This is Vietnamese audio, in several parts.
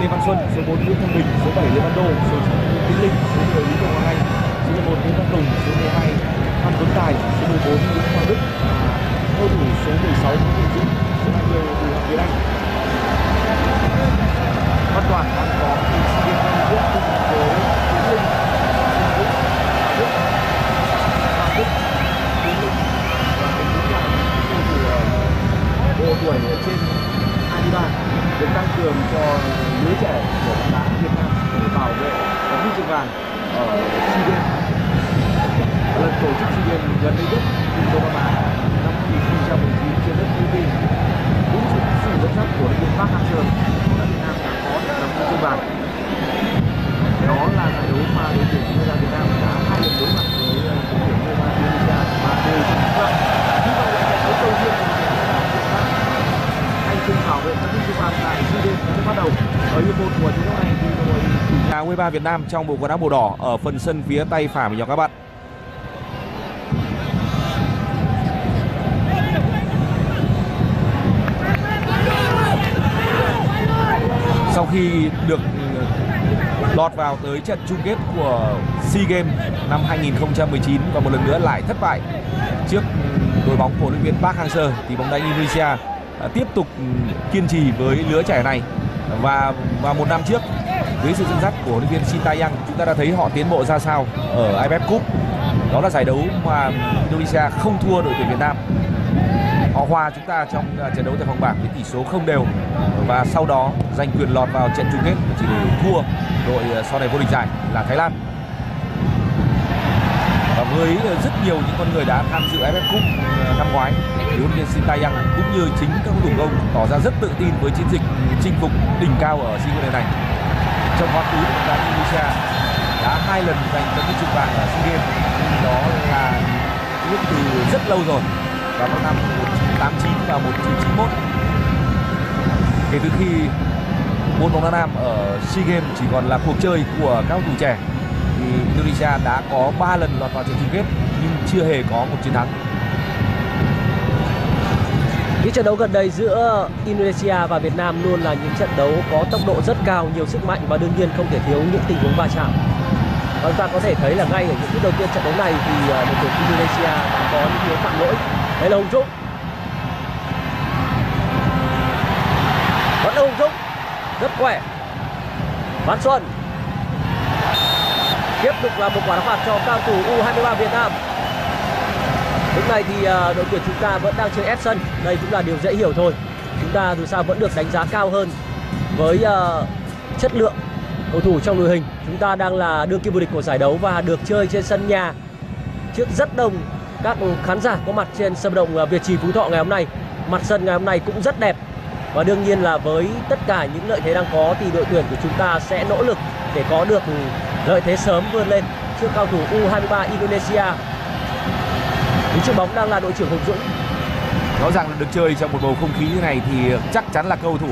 Lê Văn Xuân, số 4 Nguyễn Thanh Bình, số 7 Lê Văn Đô, số 9 Tiến Linh, số 10 Lý Đồng Hoàng Anh, số 11 Nguyễn Văn Tùng, số 12 Phan Tuấn Tài, số 14 Nguyễn Hoàng Đức và cầu thủ số 16 Nguyễn Đình Dũng, số 20 Bùi Hoàng Tiến Anh. Văn Toàn đang có kỳ sea games 30 cùng với Tiến Linh, Tiến Dũng, Hà Đức, Hà Đức, Tiến Linh và mình cũng là cầu thủ độ tuổi trên 23 được tăng cường cho lứa trẻ của bóng đá Việt Nam để bảo vệ tấm huy chương vàng ở SEA Games. Lần tổ chức SEA Games gần đây nhất thì Đông Nam Á năm 2019 trên đất Philippines cũng chịu sự dẫn dắt của đội Park Hang-seo, đã Việt Nam đã có được tấm huy chương vàng. Đó là giải đấu mà đội tuyển quốc gia Việt Nam đã hai lần đối mặt với ờ, đội tuyển u Indonesia và đều thắng sẽ bắt đầu ở hiệp một của trận đấu này thì đội nhà U23 Việt Nam trong bộ quần áo màu đỏ ở phần sân phía tay phải của các bạn. Sau khi được lọt vào tới trận chung kết của SEA Games năm 2019 và một lần nữa lại thất bại trước đội bóng của huấn luyện viên Park Hang-seo thì bóng đá Indonesia À, tiếp tục kiên trì với lứa trẻ này. Và vào một năm trước, dưới sự dẫn dắt của huấn luyện viên Shin Tae-yang, chúng ta đã thấy họ tiến bộ ra sao ở AFF Cup. Đó là giải đấu mà Indonesia không thua đội tuyển Việt Nam. Họ hòa chúng ta trong à, trận đấu tại vòng bảng với tỷ số không đều. Và sau đó giành quyền lọt vào trận chung kết chỉ để thua đội à, sau này vô địch giải là Thái Lan với ờ, rất nhiều những con người đã tham dự AFF Cup ờ, năm ngoái. Thì huấn luyện viên Sintayong cũng như chính các cầu thủ công tỏ ra rất tự tin với chiến dịch chinh phục đỉnh cao ở SEA Games này. Trong quá khứ, bóng đá Indonesia đã hai lần giành tấm huy chương vàng ở SEA Games. Đó là lúc từ rất lâu rồi vào năm 1989 và 1991 kể từ khi môn bóng đá nam ở SEA Games chỉ còn là cuộc chơi của các cầu thủ trẻ Indonesia đã có 3 lần lọt vào trận chung kết nhưng chưa hề có một chiến thắng Những trận đấu gần đây giữa Indonesia và Việt Nam luôn là những trận đấu có tốc độ rất cao, nhiều sức mạnh và đương nhiên không thể thiếu những tình huống va chạm. Và chúng ta có thể thấy là ngay ở những phút đầu tiên trận đấu này thì à, đội tuyển Indonesia đã có những thiếu phạm lỗi. Đây là Hùng Dũng. Vẫn là Hùng Dũng. Rất khỏe. Văn Xuân. Tiếp tục là một quả đá phạt cho cao thủ U23 Việt Nam. Lúc này thì à, đội tuyển chúng ta vẫn đang chơi ép sân. Đây cũng là điều dễ hiểu thôi. Chúng ta dù sao vẫn được đánh giá cao hơn với à, chất lượng cầu thủ trong đội hình. Chúng ta đang là đương kim vô địch của giải đấu và được chơi trên sân nhà trước rất đông các khán giả có mặt trên sân vận động à, Việt Trì Phú Thọ ngày hôm nay. Mặt sân ngày hôm nay cũng rất đẹp. Và đương nhiên là với tất cả những lợi thế đang có thì đội tuyển của chúng ta sẽ nỗ lực để có được lợi thế sớm vươn lên trước cao thủ U23 Indonesia. Đứng trước bóng đang là đội trưởng Hùng Dũng. rõ ràng là được chơi trong một bầu không khí như này thì chắc chắn là cầu thủ,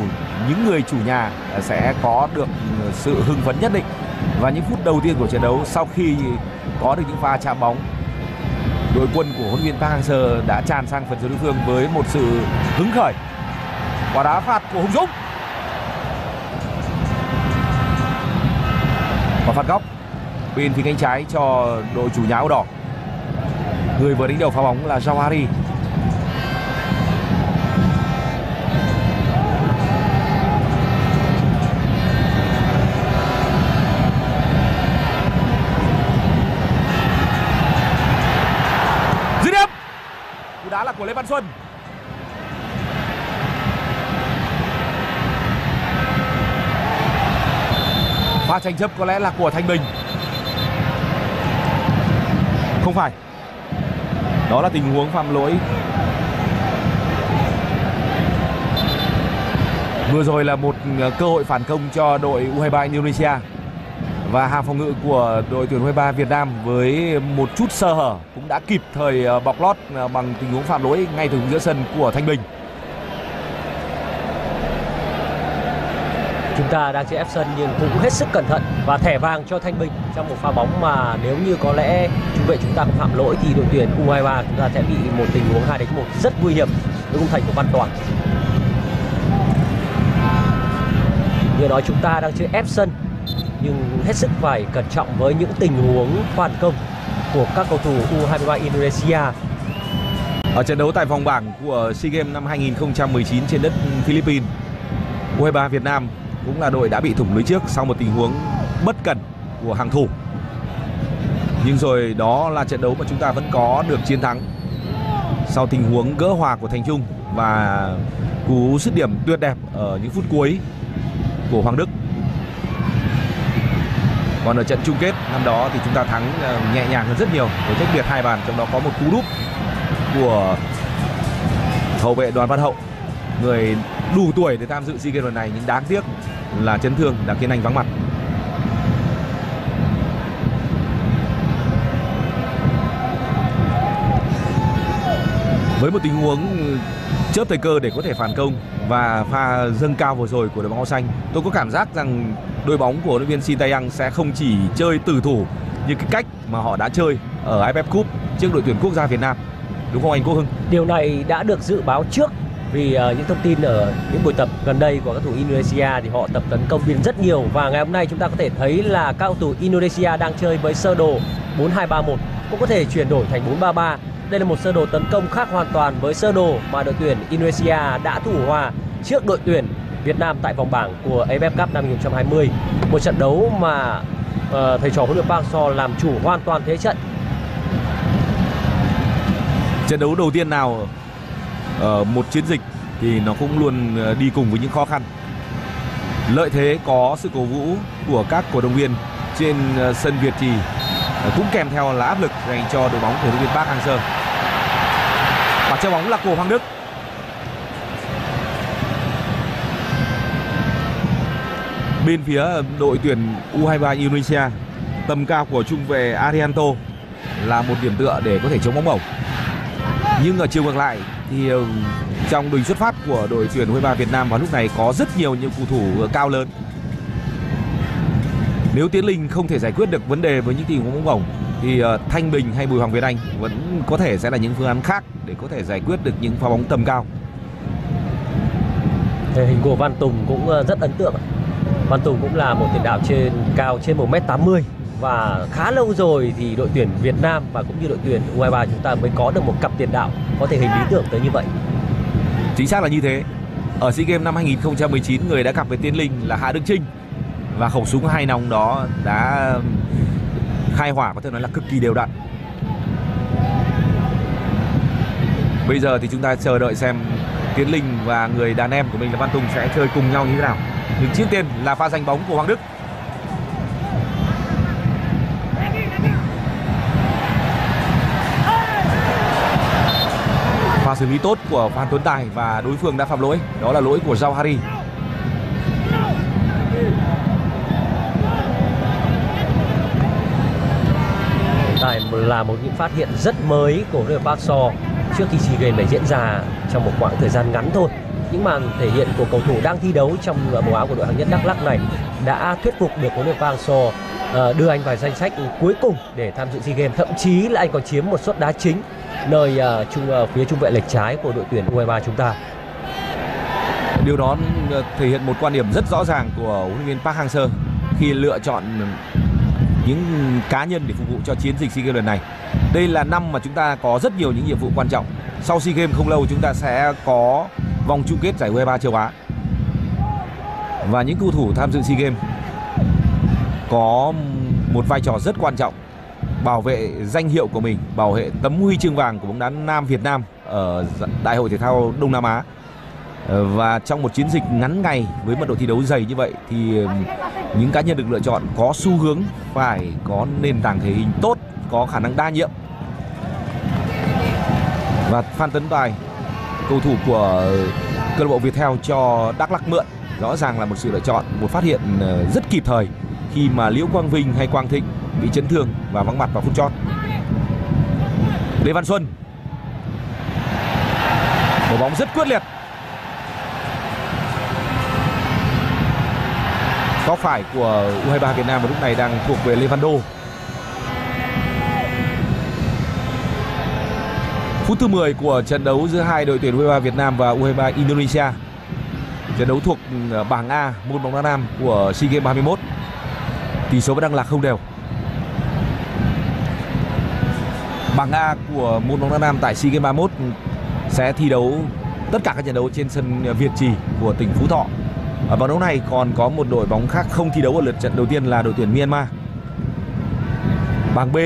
những người chủ nhà à, sẽ có được sự hưng phấn nhất định và những phút đầu tiên của trận đấu sau khi có được những pha chạm bóng, đội quân của huấn luyện viên Park Hang-seo đã tràn sang phần sân đối phương với một sự hứng khởi quả đá phạt của Hùng Dũng phạt góc. Bên phía cánh trái cho đội chủ nhà áo đỏ. Người vừa đánh đầu phá bóng là Jawari dứt điểm. Cú đá là của Lê Văn Xuân. Pha tranh chấp có lẽ là của Thanh Bình. Không phải. Đó là tình huống phạm lỗi. Vừa rồi là một ờ, cơ hội phản công cho đội U23 Indonesia và hàng phòng ngự của đội tuyển U23 Việt Nam với một chút sơ hở cũng đã kịp thời ờ, bọc lót ờ, bằng tình huống phạm lỗi ngay từ giữa sân của Thanh Bình. Chúng ta đang chơi ép sân nhưng cũng hết sức cẩn thận và thẻ vàng cho Thanh Bình trong một pha bóng mà nếu như có lẽ trung vệ chúng ta không phạm lỗi thì đội tuyển U23 chúng ta sẽ bị một tình huống 2 đến 1 rất nguy hiểm với khung thành của Văn Toàn. như nói chúng ta đang chơi ép sân nhưng hết sức phải cẩn trọng với những tình huống phản công của các cầu thủ U23 Indonesia. Ở trận đấu tại vòng bảng của SEA Games năm 2019 trên đất Philippines, U23 Việt Nam cũng là đội đã bị thủng lưới trước sau một tình huống bất cẩn của hàng thủ. Nhưng rồi đó là trận đấu mà chúng ta vẫn có được chiến thắng sau tình huống gỡ hòa của Thành Trung và cú dứt điểm tuyệt đẹp ở những phút cuối của Hoàng Đức. Còn ở trận chung kết năm đó thì chúng ta thắng ờ, nhẹ nhàng hơn rất nhiều với cách biệt hai bàn, trong đó có một cú đúp của hậu vệ Đoàn Văn Hậu, người đủ tuổi để tham dự SEA Games lần này nhưng đáng tiếc là chấn thương đã khiến anh vắng mặt. Với một tình huống chớp thời cơ để có thể phản công và pha dâng cao vừa rồi của đội bóng áo xanh, tôi có cảm giác rằng đội bóng của huấn luyện viên Shin Tae-yong sẽ không chỉ chơi tử thủ như cái cách mà họ đã chơi ở AFF Cup trước đội tuyển quốc gia Việt Nam. Đúng không anh Quốc Hưng? Điều này đã được dự báo trước vì uh, những thông tin ở những buổi tập gần đây của các thủ Indonesia thì họ tập tấn công biên rất nhiều và ngày hôm nay chúng ta có thể thấy là các cầu thủ Indonesia đang chơi với sơ đồ 4231 cũng có thể chuyển đổi thành 433. Đây là một sơ đồ tấn công khác hoàn toàn với sơ đồ mà đội tuyển Indonesia đã thủ hòa trước đội tuyển Việt Nam tại vòng bảng của AFF Cup năm 2020. Một trận đấu mà uh, thầy trò huấn luyện Park Hang-seo làm chủ hoàn toàn thế trận trận đấu đầu tiên nào ở một chiến dịch thì nó cũng luôn ờ, đi cùng với những khó khăn. Lợi thế có sự cổ vũ của các cổ động viên trên ờ, sân Việt Trì cũng kèm theo là áp lực dành cho đội bóng của huấn viên Park Hang-seo và chơi bóng là của Hoàng Đức. Bên phía đội tuyển U23 Indonesia, tầm cao của trung vệ Arianto là một điểm tựa để có thể chống bóng bổng. Nhưng ở chiều ngược lại thì ừ, trong đường xuất phát của đội tuyển U23 Việt Nam vào lúc này có rất nhiều những cầu thủ ừ, cao lớn. Nếu Tiến Linh không thể giải quyết được vấn đề với những tình huống bóng bổng, thì ờ, Thanh Bình hay Bùi Hoàng Việt Anh vẫn có thể sẽ là những phương án khác để có thể giải quyết được những pha bóng tầm cao. Thể hình của Văn Tùng cũng ờ, rất ấn tượng. Văn Tùng cũng là một tiền đạo trên cao trên 1m80 và khá lâu rồi thì đội tuyển Việt Nam và cũng như đội tuyển U23 chúng ta mới có được một cặp tiền đạo có thể hình lý tưởng tới như vậy. Chính xác là như thế. Ở SEA Games năm 2019 người đã gặp với Tiến Linh là Hạ Đức Trinh và khẩu súng hai nòng đó đã khai hỏa, có thể nói là cực kỳ đều đặn. Bây giờ thì chúng ta chờ đợi xem Tiến Linh và người đàn em của mình là Văn Tùng sẽ chơi cùng nhau như thế nào. Nhưng trước tiên là pha giành bóng của Hoàng Đức. Xử lý tốt của Phan Tuấn Tài và đối phương đã phạm lỗi. Đó là lỗi của Giao Hari Tài là một những phát hiện rất mới của đội Park So trước khi SEA Games này diễn ra trong một khoảng thời gian ngắn thôi. Những màn thể hiện của cầu thủ đang thi đấu trong màu áo của đội hạng nhất Đắk Lắk này đã thuyết phục được huấn luyện Park So ờ, đưa anh vào danh sách cuối cùng để tham dự SEA Games. Thậm chí là anh còn chiếm một suất đá chính nơi uh, trung uh, phía trung vệ lệch trái của đội tuyển U23 chúng ta. Điều đó ờ, thể hiện một quan điểm rất rõ ràng của huấn luyện viên Park Hang-seo khi lựa chọn những cá nhân để phục vụ cho chiến dịch SEA Games lần này. Đây là năm mà chúng ta có rất nhiều những nhiệm vụ quan trọng. Sau SEA Games không lâu chúng ta sẽ có vòng chung kết giải U23 châu Á. Và những cầu thủ tham dự SEA Games có một vai trò rất quan trọng bảo vệ danh hiệu của mình, bảo vệ tấm huy chương vàng của bóng đá nam Việt Nam ở dạ, Đại hội thể thao Đông Nam Á. Ờ, và trong một chiến dịch ngắn ngày với mật độ thi đấu dày như vậy thì những cá nhân được lựa chọn có xu hướng phải có nền tảng thể hình tốt, có khả năng đa nhiệm. Và Phan Tấn Tài, cầu thủ của câu lạc bộ Viettel cho Đắk Lắk mượn, rõ ràng là một sự lựa chọn, một phát hiện ờ, rất kịp thời khi mà Liễu Quang Vinh hay Quang Thịnh bị chấn thương và vắng mặt vào phút chót. Lê Văn Xuân một bóng rất quyết liệt góc phải của U23 Việt Nam vào lúc này đang thuộc về Levando. Phút thứ 10 của trận đấu giữa hai đội tuyển U23 Việt Nam và U23 Indonesia Trận đấu thuộc bảng A, môn bóng đá nam của SEA Games 31. Tỷ số vẫn đang là không đều. Bảng A của môn bóng đá nam tại SEA Games 31 sẽ thi đấu tất cả các trận đấu trên sân Việt Trì của tỉnh Phú Thọ. Ở vòng đấu này còn có một đội bóng khác không thi đấu ở lượt trận đầu tiên là đội tuyển Myanmar. Bảng B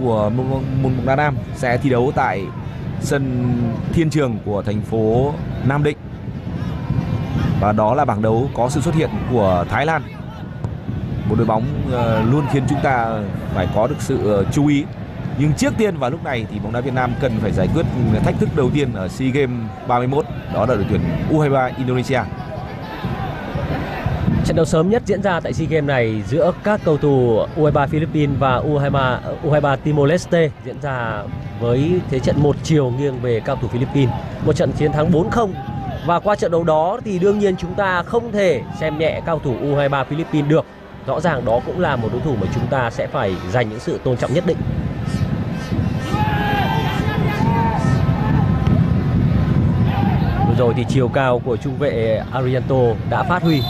của môn bóng đá nam sẽ thi đấu tại sân Thiên Trường của thành phố Nam Định. Và đó là bảng đấu có sự xuất hiện của Thái Lan. Một đội bóng ờ, luôn khiến chúng ta phải có được sự ờ, chú ý. Nhưng trước tiên vào lúc này thì bóng đá Việt Nam cần phải giải quyết thách thức đầu tiên ở SEA Games 31 đó là đội tuyển U23 Indonesia. Trận đấu sớm nhất diễn ra tại SEA Games này giữa các cầu thủ U23 Philippines và U23 U23 Timor Leste diễn ra với thế trận một chiều nghiêng về cao thủ Philippines. Một trận chiến thắng 4-0 và qua trận đấu đó thì đương nhiên chúng ta không thể xem nhẹ cao thủ U23 Philippines được. Rõ ràng đó cũng là một đối thủ mà chúng ta sẽ phải dành những sự tôn trọng nhất định. Rồi thì chiều cao của trung vệ Arianto đã phát huy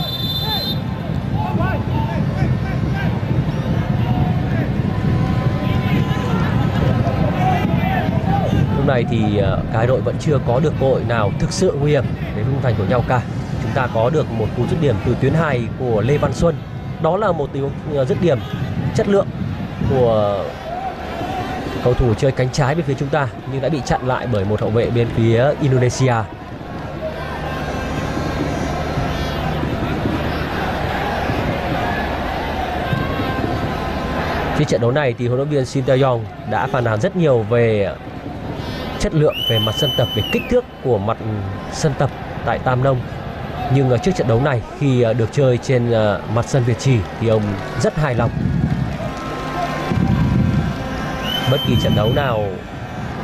Lúc này thì ờ, cái đội vẫn chưa có được cơ hội nào thực sự nguy hiểm đến khung thành của nhau cả. Chúng ta có được một cú dứt điểm từ tuyến hai của Lê Văn Xuân. Đó là một tình huống ờ, dứt điểm chất lượng của cầu thủ chơi cánh trái bên phía chúng ta, nhưng đã bị chặn lại bởi một hậu vệ bên phía Indonesia. Khi trận đấu này thì huấn luyện viên Shin Tae-yong đã phàn nàn rất nhiều về chất lượng, về mặt sân tập, về kích thước của mặt sân tập tại Tam Nông. Nhưng ở trước trận đấu này khi ờ, được chơi trên ờ, mặt sân Việt Trì thì ông rất hài lòng. Bất kỳ trận đấu nào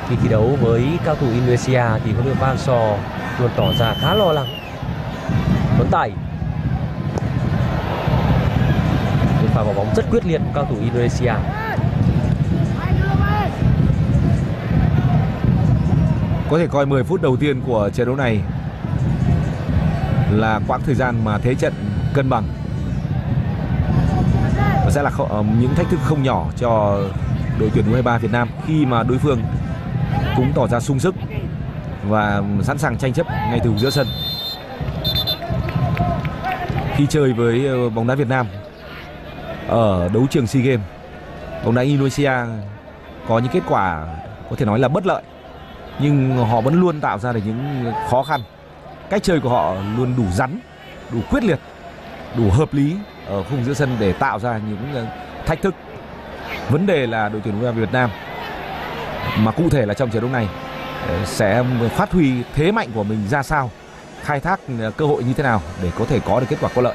khi thi đấu với cao thủ Indonesia thì huấn luyện viên Van Hang-seo luôn tỏ ra khá lo lắng. Tuấn Tài quả bóng rất quyết liệt của cao thủ Indonesia. Có thể coi 10 phút đầu tiên của trận đấu này là quãng thời gian mà thế trận cân bằng và sẽ là ờ, những thách thức không nhỏ cho đội tuyển U23 Việt Nam khi mà đối phương cũng tỏ ra sung sức và sẵn sàng tranh chấp ngay từ giữa sân. Khi chơi với ờ, bóng đá Việt Nam ở đấu trường SEA Games, bóng đá Indonesia có những kết quả có thể nói là bất lợi nhưng họ vẫn luôn tạo ra được những khó khăn. Cách chơi của họ luôn đủ rắn đủ quyết liệt đủ hợp lý ở khung giữa sân để tạo ra những ờ, thách thức. Vấn đề là đội tuyển u Việt Nam mà cụ thể là trong trận đấu này ờ, sẽ phát huy thế mạnh của mình ra sao khai thác cơ hội như thế nào để có thể có được kết quả có lợi.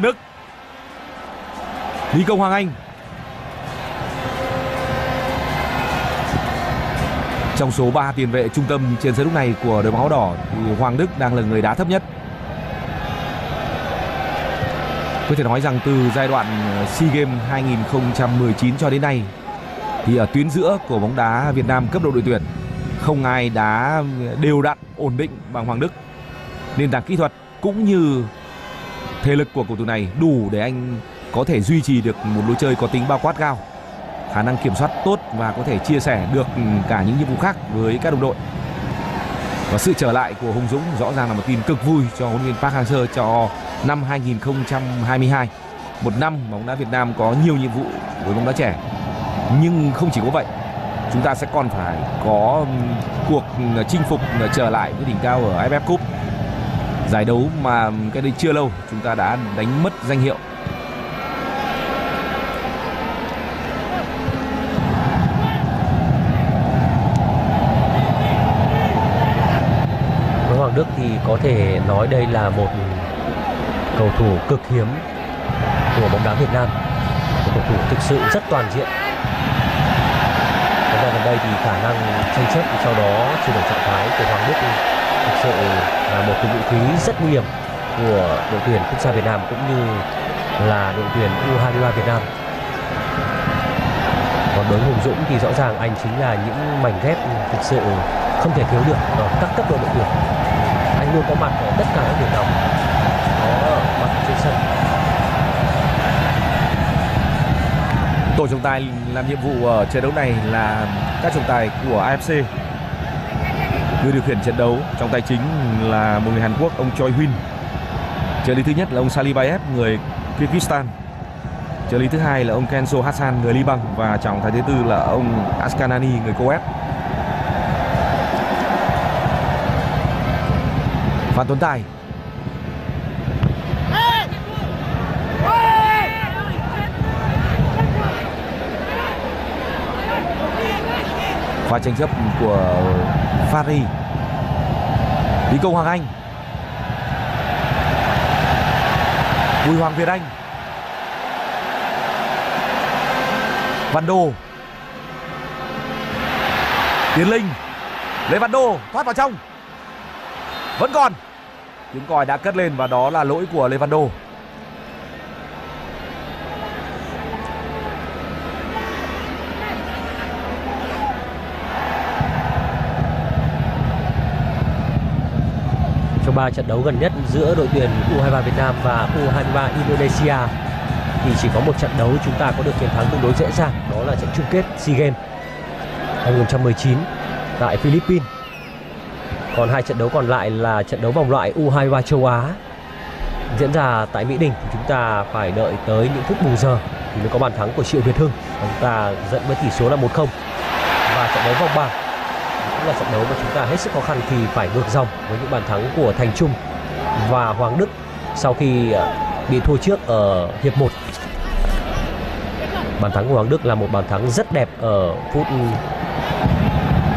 Hoàng Đức Lý Công Hoàng Anh Trong số 3 tiền vệ trung tâm trên sân lúc này của đội bóng áo đỏ thì Hoàng Đức đang là người đá thấp nhất. Có thể nói rằng từ giai đoạn ờ, SEA Games 2019 cho đến nay thì ở tuyến giữa của bóng đá Việt Nam cấp độ đội tuyển, không ai đá đều đặn ổn định bằng Hoàng Đức. Nền tảng kỹ thuật cũng như thể lực của cầu thủ này đủ để anh có thể duy trì được một lối chơi có tính bao quát cao. Khả năng kiểm soát tốt và có thể chia sẻ được ừ, cả những nhiệm vụ khác với các đồng đội. Và sự trở lại của Hùng Dũng rõ ràng là một tin cực vui cho huấn luyện viên Park Hang-seo cho năm 2022 một năm bóng đá Việt Nam có nhiều nhiệm vụ với bóng đá trẻ. Nhưng không chỉ có vậy, chúng ta sẽ còn phải có ừ, cuộc ừ, chinh phục trở lại với đỉnh cao ở AFF Cup giải đấu mà cái đây chưa lâu chúng ta đã đánh mất danh hiệu Với Hoàng Đức thì có thể nói đây là một cầu thủ cực hiếm của bóng đá Việt Nam. Một cầu thủ thực sự rất toàn diện. Thời gian gần đây thì khả năng tranh chấp sau đó chuyển đổi trạng thái của Hoàng Đức thực sự là một cái vũ khí rất nguy hiểm của đội tuyển quốc gia Việt Nam cũng như là đội tuyển U23 Việt Nam. còn đối với Hùng Dũng thì rõ ràng anh chính là những mảnh ghép thực sự không thể thiếu được ở các cấp độ đội tuyển anh luôn có mặt ở tất cả các điểm nóng có mặt trên sân Tổ trọng tài làm nhiệm vụ ở trận đấu này là các trọng tài của AFC. Người điều khiển trận đấu trong tài chính là một người Hàn Quốc, ông Choi Huynh. Trợ lý thứ nhất là ông Salibayev người Kyrgyzstan. Trợ lý thứ hai là ông Kenzo Hassan, người Liban và trọng tài thứ tư là ông Askanani, người Kuwait. Phan Tuấn Tài pha tranh chấp của Fari Lý Công Hoàng Anh. Bùi Hoàng Việt Anh. Văn Đô. Tiến Linh. Lê Văn Đô, thoát vào trong. Vẫn còn. Tiếng còi đã cất lên và đó là lỗi của Lê Văn Đô. 3 trận đấu gần nhất giữa đội tuyển U23 Việt Nam và U23 Indonesia thì chỉ có một trận đấu chúng ta có được chiến thắng tương đối dễ dàng, đó là trận chung kết SEA Games 2019 tại Philippines. Còn hai trận đấu còn lại là trận đấu vòng loại U23 châu Á diễn ra tại Mỹ Đình chúng ta phải đợi tới những phút bù giờ thì mới có bàn thắng của Triệu Việt Hưng. Chúng ta dẫn với tỷ số là 1-0. Và trận đấu vòng bảng cũng là trận đấu mà chúng ta hết sức khó khăn khi phải ngược dòng với những bàn thắng của Thành Trung và Hoàng Đức sau khi à, bị thua trước ở hiệp 1. Bàn thắng của Hoàng Đức là một bàn thắng rất đẹp ở phút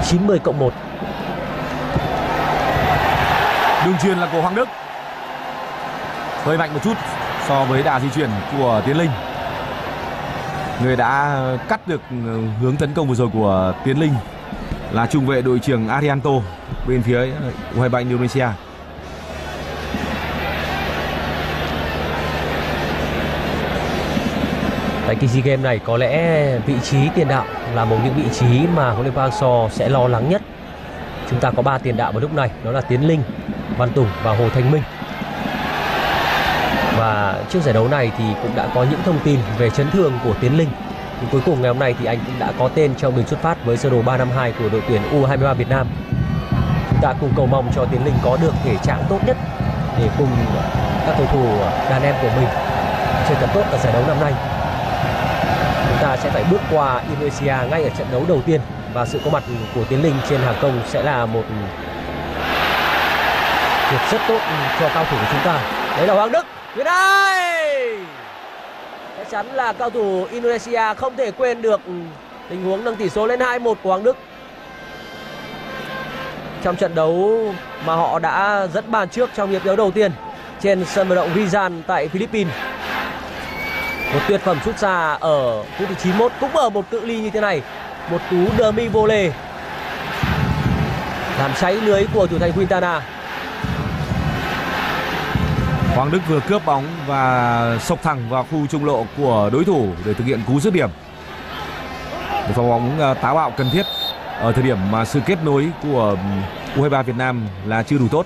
90 cộng 1 Đường truyền là của Hoàng Đức. Hơi mạnh một chút so với đà di chuyển của Tiến Linh. Người đã cắt được ừ, hướng tấn công vừa rồi của Tiến Linh. Là trung vệ đội trưởng Arianto bên phía ờ, U23 Indonesia Tại kỳ SEA Games này có lẽ vị trí tiền đạo là một những vị trí mà huấn luyện Park sẽ lo lắng nhất. Chúng ta có 3 tiền đạo vào lúc này, đó là Tiến Linh, Văn Tùng và Hồ Thanh Minh. Và trước giải đấu này thì cũng đã có những thông tin về chấn thương của Tiến Linh. Nhưng cuối cùng ngày hôm nay thì anh cũng đã có tên trong đường xuất phát với sơ đồ 352 của đội tuyển U23 Việt Nam. Chúng ta cùng cầu mong cho Tiến Linh có được thể trạng tốt nhất để cùng các cầu thủ đàn em của mình chơi thật tốt ở giải đấu năm nay chúng ta sẽ phải bước qua Indonesia ngay ở trận đấu đầu tiên và sự có mặt của Tiến Linh trên hàng công sẽ là một việc rất tốt cho cao thủ của chúng ta. Đấy là Hoàng Đức, Việt Ơi! Chắc chắn là cao thủ Indonesia không thể quên được tình huống nâng tỷ số lên 2-1 của Hoàng Đức. Trong trận đấu mà họ đã dẫn bàn trước trong hiệp đấu đầu tiên trên sân vận động Rizal tại Philippines. Một tuyệt phẩm sút xa ở phút thứ 91 cũng ở một cự ly như thế này. Một cú demi volley làm cháy lưới của thủ thành Quintana. Hoàng Đức vừa cướp bóng và sộc thẳng vào khu trung lộ của đối thủ để thực hiện cú dứt điểm. Một pha bóng à, táo bạo cần thiết ở thời điểm mà sự kết nối của ừ, U23 Việt Nam là chưa đủ tốt.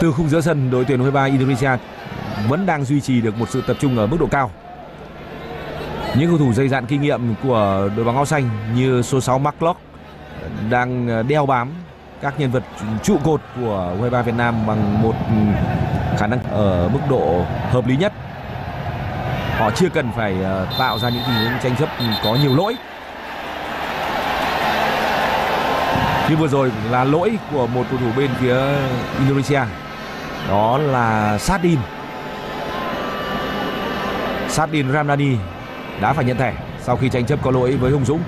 Từ khung giữa sân, đội tuyển U23 Indonesia vẫn đang duy trì được một sự tập trung ở mức độ cao. Những cầu thủ dày dạn kinh nghiệm của đội bóng áo xanh như số 6 Mark Locke đang à, đeo bám các nhân vật trụ cột của U23 Việt Nam bằng một khả năng ở mức độ hợp lý nhất. Họ chưa cần phải ờ, tạo ra những tình huống tranh chấp có nhiều lỗi. Như vừa rồi là lỗi của một cầu thủ bên phía Indonesia. Đó là Sadin. Sadin Ramdani đã phải nhận thẻ sau khi tranh chấp có lỗi với Hùng Dũng.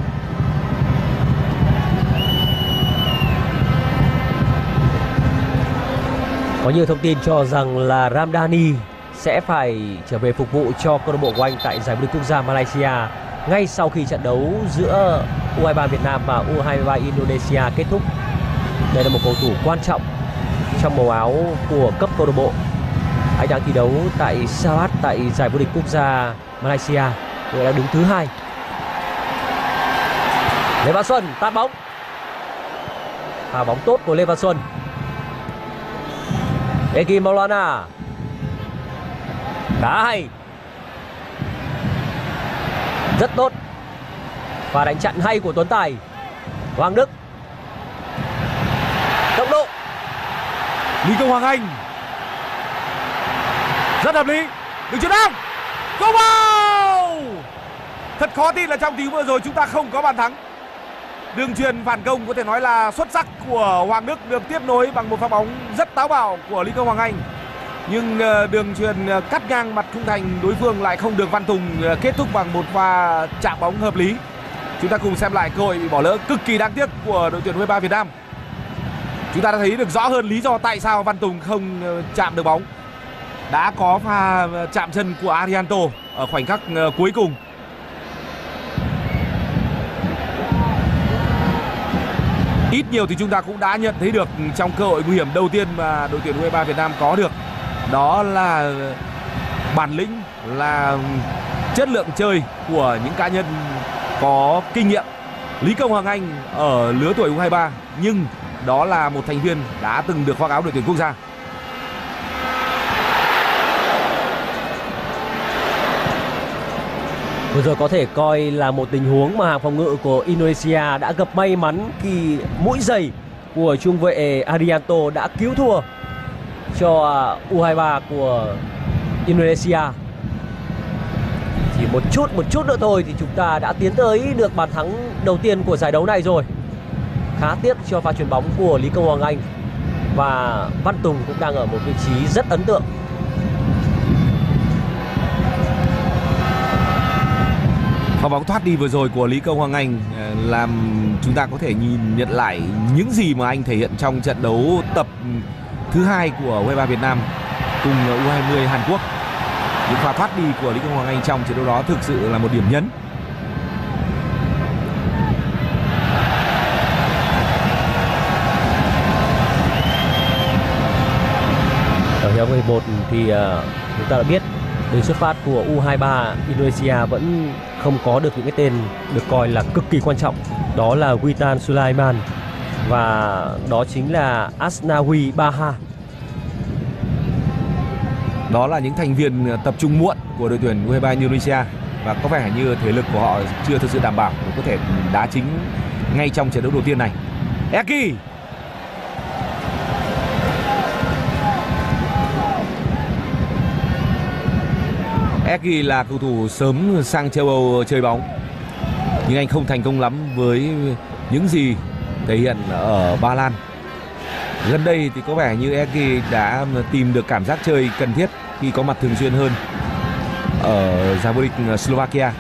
Có nhiều thông tin cho rằng là Ramdhani sẽ phải trở về phục vụ cho câu lạc bộ của anh tại giải vô địch quốc gia Malaysia ngay sau khi trận đấu giữa U23 Việt Nam và U23 Indonesia kết thúc. Đây là một cầu thủ quan trọng trong màu áo của cấp câu lạc bộ. Anh đang thi đấu tại Sabat tại giải vô địch quốc gia Malaysia người đang đứng thứ hai Lê Văn Xuân, tạt bóng pha bóng tốt của Lê Văn Xuân Eki Maulana đá à? hay. Rất tốt. Và đánh chặn hay của Tuấn Tài. Hoàng Đức. Tốc độ. Lý Công Hoàng Anh. Rất hợp lý. Đường chuyền đăng go vào! Thật khó tin là trong tiếng vừa rồi chúng ta không có bàn thắng đường truyền phản công có thể nói là xuất sắc của Hoàng Đức được tiếp nối bằng một pha bóng rất táo bạo của Lý Công Hoàng Anh. Nhưng ờ, đường truyền ờ, cắt ngang mặt khung thành, đối phương lại không được Văn Tùng ờ, kết thúc bằng một pha chạm bóng hợp lý. Chúng ta cùng xem lại cơ hội bị bỏ lỡ cực kỳ đáng tiếc của đội tuyển U23 Việt Nam. Chúng ta đã thấy được rõ hơn lý do tại sao Văn Tùng không chạm được bóng. Đã có pha chạm chân của Arianto ở khoảnh khắc cuối cùng. Ít nhiều thì chúng ta cũng đã nhận thấy được trong cơ hội nguy hiểm đầu tiên mà đội tuyển U23 Việt Nam có được. Đó là bản lĩnh, là chất lượng chơi của những cá nhân có kinh nghiệm. Lý Công Hoàng Anh ở lứa tuổi U23 nhưng đó là một thành viên đã từng được khoác áo đội tuyển quốc gia. Vừa rồi có thể coi là một tình huống mà hàng phòng ngự của Indonesia đã gặp may mắn khi mũi giày của trung vệ Arianto đã cứu thua cho à, U23 của Indonesia. Chỉ một chút một chút nữa thôi thì chúng ta đã tiến tới được bàn thắng đầu tiên của giải đấu này rồi. Khá tiếc cho pha chuyền bóng của Lý Công Hoàng Anh và Văn Tùng cũng đang ở một vị trí rất ấn tượng Pha bóng thoát đi vừa rồi của Lý Công Hoàng Anh ờ, làm chúng ta có thể nhìn nhận lại những gì mà anh thể hiện trong trận đấu tập thứ hai của U23 Việt Nam cùng U20 Hàn Quốc. Những pha thoát đi của Lý Công Hoàng Anh trong trận đấu đó thực sự là một điểm nhấn. Ở hiệp 11 thì ờ, chúng ta đã biết Đường xuất phát của U23 Indonesia vẫn không có được những cái tên được coi là cực kỳ quan trọng. Đó là Witan Sulaiman và đó chính là Asnawi Baha. Đó là những thành viên ờ, tập trung muộn của đội tuyển U23 Indonesia và có vẻ như thể lực của họ chưa thực sự đảm bảo để có thể đá chính ngay trong trận đấu đầu tiên này. Eki Eki là cầu thủ sớm sang châu Âu chơi bóng nhưng anh không thành công lắm với những gì thể hiện ở Ba Lan. Gần đây thì có vẻ như Eki đã tìm được cảm giác chơi cần thiết khi có mặt thường xuyên hơn ở giải Slovakia.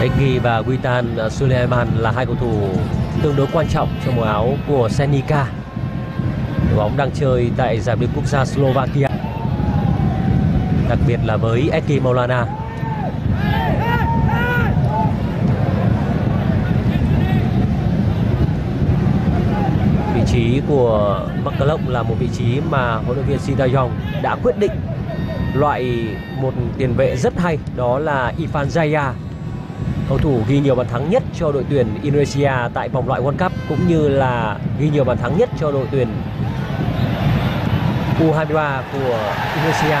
Eki và Witan Suleiman là hai cầu thủ tương đối quan trọng trong màu áo của Senica. Đội bóng đang chơi tại giải vô quốc gia Slovakia. Đặc biệt là với Eki Maulana. Vị trí của McCallum là một vị trí mà huấn luyện viên Sidayong đã quyết định loại một tiền vệ rất hay, đó là Ivan Zaya cầu thủ ghi nhiều bàn thắng nhất cho đội tuyển Indonesia tại vòng loại World Cup cũng như là ghi nhiều bàn thắng nhất cho đội tuyển U23 của Indonesia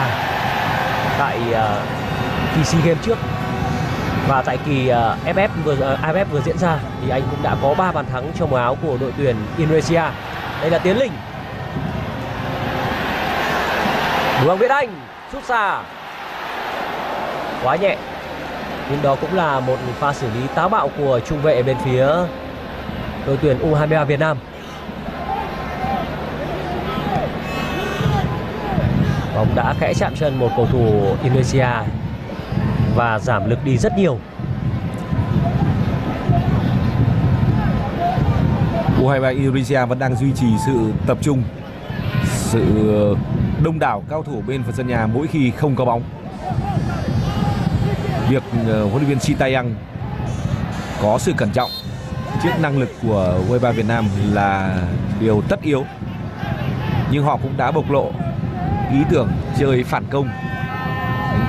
tại uh, kỳ SEA Games trước và tại kỳ ờ, uh, FF vừa ờ, uh, AFF vừa diễn ra thì anh cũng đã có 3 bàn thắng trong áo của đội tuyển Indonesia. Đây là Tiến Linh. Đường Việt Anh sút xa. Quá nhẹ nhưng đó cũng là một pha xử lý táo bạo của trung vệ bên phía đội tuyển U23 Việt Nam. Bóng đã khẽ chạm chân một cầu thủ Indonesia và giảm lực đi rất nhiều. U23 Indonesia vẫn đang duy trì sự tập trung, sự đông đảo cao thủ bên phần sân nhà mỗi khi không có bóng việc ờ, huấn luyện viên Sitayang có sự cẩn trọng trước năng lực của U23 Việt Nam là điều tất yếu. Nhưng họ cũng đã bộc lộ ý tưởng chơi phản công.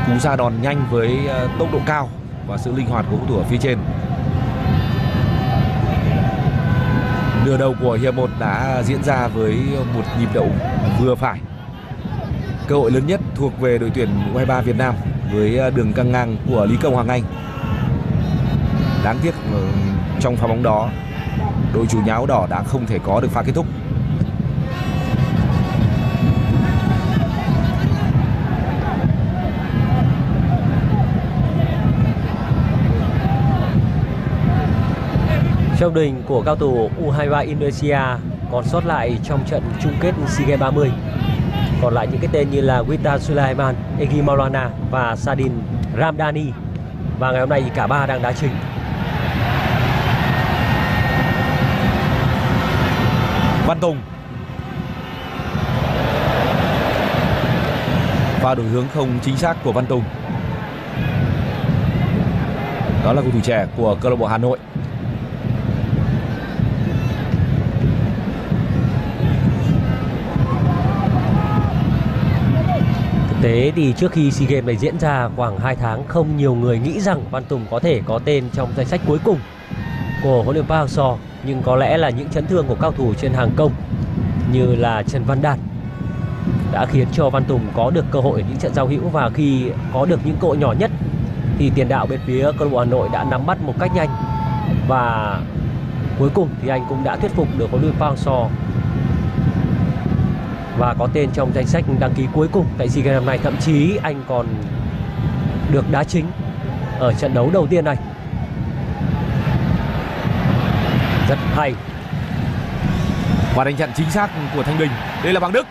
Cú ra đòn nhanh với ờ, tốc độ cao và sự linh hoạt của cầu thủ ở phía trên. Nửa đầu của hiệp 1 đã diễn ra với một nhịp độ vừa phải. Cơ hội lớn nhất thuộc về đội tuyển U23 Việt Nam với à, đường căng ngang của Lý Công Hoàng Anh đáng tiếc ờ, trong pha bóng đó, đội chủ nhà áo đỏ đã không thể có được pha kết thúc Trong đình của cao thủ U23 Indonesia còn sót lại trong trận chung kết SEA Games 30. Còn lại những cái tên như là Wita Sulaiman, Egi Maulana và Sadin Ramdani. Và ngày hôm nay thì cả ba đang đá chính. Văn Tùng. Pha đổi hướng không chính xác của Văn Tùng. Đó là cầu thủ trẻ của câu lạc bộ Hà Nội. Tế thì trước khi SEA Games này diễn ra khoảng 2 tháng, không nhiều người nghĩ rằng Văn Tùng có thể có tên trong danh sách cuối cùng của huấn luyện Park Hang-seo, nhưng có lẽ là những chấn thương của cao thủ trên hàng công như là Trần Văn Đạt đã khiến cho Văn Tùng có được cơ hội ở những trận giao hữu và khi có được những cơ hội nhỏ nhất thì tiền đạo bên phía câu lạc bộ Hà Nội đã nắm bắt một cách nhanh. Và cuối cùng thì anh cũng đã thuyết phục được huấn luyện Park Hang-seo và có tên trong danh sách đăng ký cuối cùng tại SEA Games năm nay. Thậm chí anh còn được đá chính ở trận đấu đầu tiên này. Rất hay. Và đánh chặn chính xác của Thanh Bình. Đây là Bằng Đức.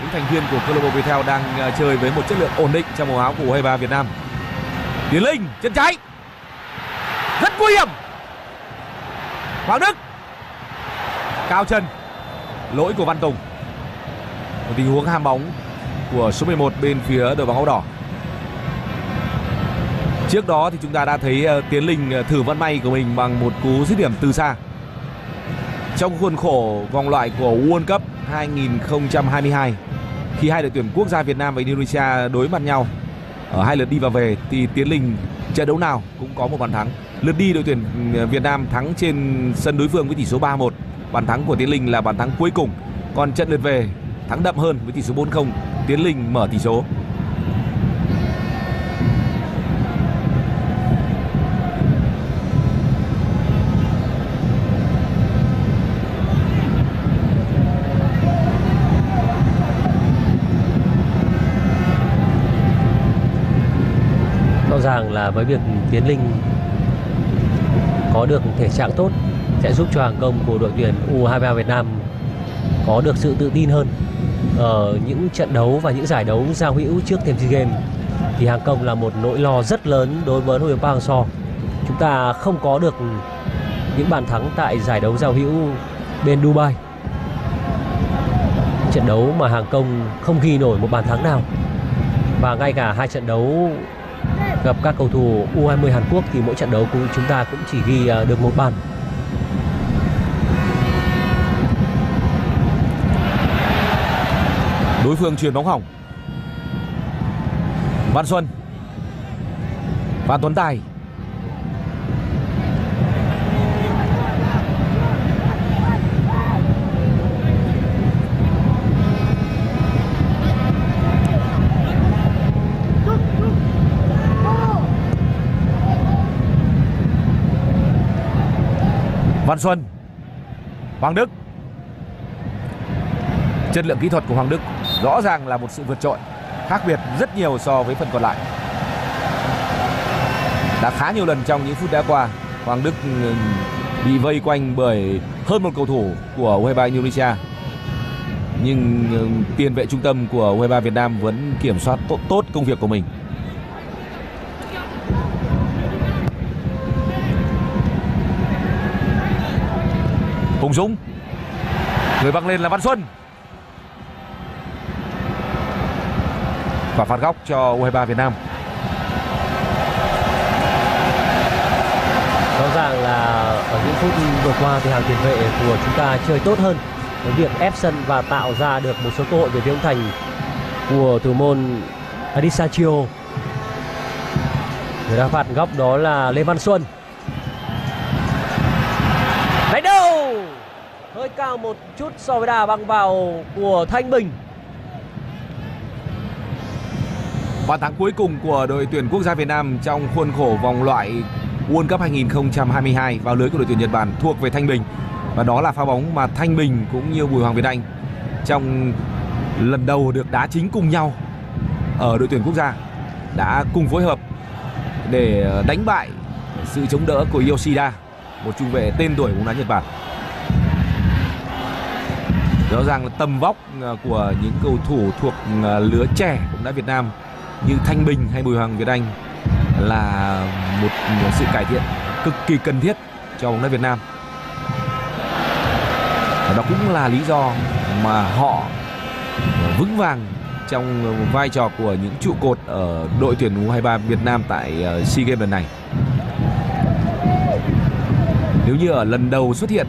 Những thành viên của câu lạc bộ Viettel đang ờ, chơi với một chất lượng ổn định trong màu áo của U23 Việt Nam. Tiến Linh, chân trái. Rất nguy hiểm. Hoàng Đức. Cao chân. Lỗi của Văn Tùng. Một tình huống ham bóng của số 11 bên phía đội bóng áo đỏ Trước đó thì chúng ta đã thấy ờ, Tiến Linh ờ, thử vận may của mình bằng một cú dứt điểm từ xa trong khuôn khổ vòng loại của World Cup 2022 khi hai đội tuyển quốc gia Việt Nam và Indonesia đối mặt nhau, ở hai lượt đi và về thì Tiến Linh trận đấu nào cũng có một bàn thắng. Lượt đi đội tuyển ờ, Việt Nam thắng trên sân đối phương với tỷ số 3-1. Bàn thắng của Tiến Linh là bàn thắng cuối cùng. Còn trận lượt về thắng đậm hơn với tỷ số 4-0. Tiến Linh mở tỷ số. rõ ràng là với việc Tiến Linh có được thể trạng tốt, sẽ giúp cho hàng công của đội tuyển U23 Việt Nam có được sự tự tin hơn ở những trận đấu và những giải đấu giao hữu trước thêm SEA Games thì hàng công là một nỗi lo rất lớn đối với huấn luyện viên Park Hang-seo. Chúng ta không có được những bàn thắng tại giải đấu giao hữu bên Dubai. Trận đấu mà hàng công không ghi nổi một bàn thắng nào. Và ngay cả hai trận đấu gặp các cầu thủ U20 Hàn Quốc thì mỗi trận đấu cũng chúng ta cũng chỉ ghi ờ, được một bàn. Đối phương chuyền bóng hỏng. Văn Xuân. Phan Tuấn Tài. Văn Xuân. Hoàng Đức. Chất lượng kỹ thuật của Hoàng Đức rõ ràng là một sự vượt trội khác biệt rất nhiều so với phần còn lại. Đã khá nhiều lần trong những phút đã qua Hoàng Đức ừ, bị vây quanh bởi hơn một cầu thủ của U23 Indonesia. Nhưng ừ, tiền vệ trung tâm của U23 Việt Nam vẫn kiểm soát tốt, tốt công việc của mình. Hùng Dũng người băng lên là Văn Xuân. Và phạt góc cho U23 Việt Nam. Rõ ràng là ở những phút vừa qua thì hàng tiền vệ của chúng ta chơi tốt hơn với việc ép sân và tạo ra được một số cơ hội về phía ông Thành của thủ môn Adisachio. Người đá phạt góc đó là Lê Văn Xuân. Đánh đâu? Hơi cao một chút so với đà băng vào của Thanh Bình. Bàn thắng cuối cùng của đội tuyển quốc gia Việt Nam trong khuôn khổ vòng loại World Cup 2022 vào lưới của đội tuyển Nhật Bản thuộc về Thanh Bình. Và đó là pha bóng mà Thanh Bình cũng như Bùi Hoàng Việt Anh trong lần đầu được đá chính cùng nhau ở đội tuyển quốc gia đã cùng phối hợp để ờ, đánh bại sự chống đỡ của Yoshida, một trung vệ tên tuổi bóng đá Nhật Bản. Rõ ràng là tầm vóc ờ, của những cầu thủ thuộc ờ, lứa trẻ bóng đá Việt Nam như Thanh Bình hay Bùi Hoàng Việt Anh là một sự cải thiện cực kỳ cần thiết cho bóng đá Việt Nam và đó cũng là lý do mà họ vững vàng trong vai trò của những trụ cột ở đội tuyển U23 Việt Nam tại ờ, SEA Games lần này. Nếu như ở lần đầu xuất hiện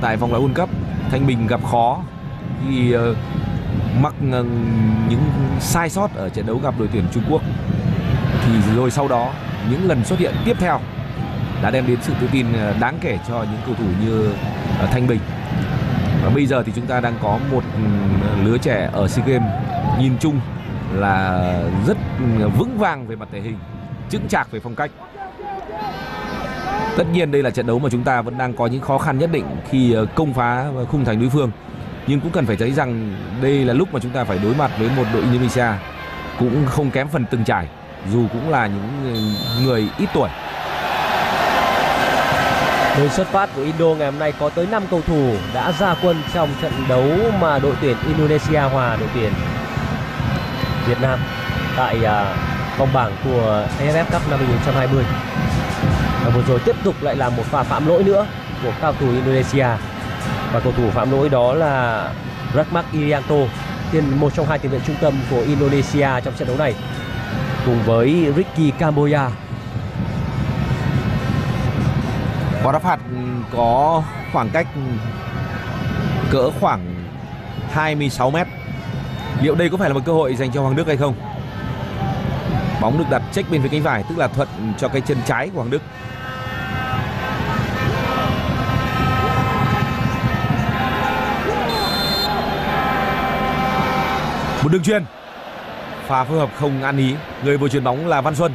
tại vòng loại World Cup, Thanh Bình gặp khó thì mắc ờ, những sai sót ở trận đấu gặp đội tuyển Trung Quốc thì rồi sau đó những lần xuất hiện tiếp theo đã đem đến sự tự tin ờ, đáng kể cho những cầu thủ như ờ, Thanh Bình và bây giờ thì chúng ta đang có một ừ, lứa trẻ ở SEA Games nhìn chung là rất ừ, vững vàng về mặt thể hình, chững chạc về phong cách. Tất nhiên đây là trận đấu mà chúng ta vẫn đang có những khó khăn nhất định khi công phá khung thành đối phương. Nhưng cũng cần phải thấy rằng đây là lúc mà chúng ta phải đối mặt với một đội Indonesia cũng không kém phần từng trải, dù cũng là những người ít tuổi Đội xuất phát của Indo ngày hôm nay có tới 5 cầu thủ đã ra quân trong trận đấu mà đội tuyển Indonesia hòa đội tuyển Việt Nam tại à, vòng bảng của AFF Cup năm 2020. Và vừa rồi tiếp tục lại là một pha phạm lỗi nữa của cao thủ Indonesia. Và cầu thủ phạm lỗi đó là Rahmat Irianto, tiền một trong hai tiền vệ trung tâm của Indonesia trong trận đấu này cùng với Ricky Kamboya Quả đá phạt có khoảng cách cỡ khoảng 26 mét. Liệu đây có phải là một cơ hội dành cho Hoàng Đức hay không? Bóng được đặt check bên phía cánh phải tức là thuận cho cái chân trái của Hoàng Đức. Một đường chuyền Pha phối hợp không ăn ý. Người vừa chuyền bóng là Văn Xuân.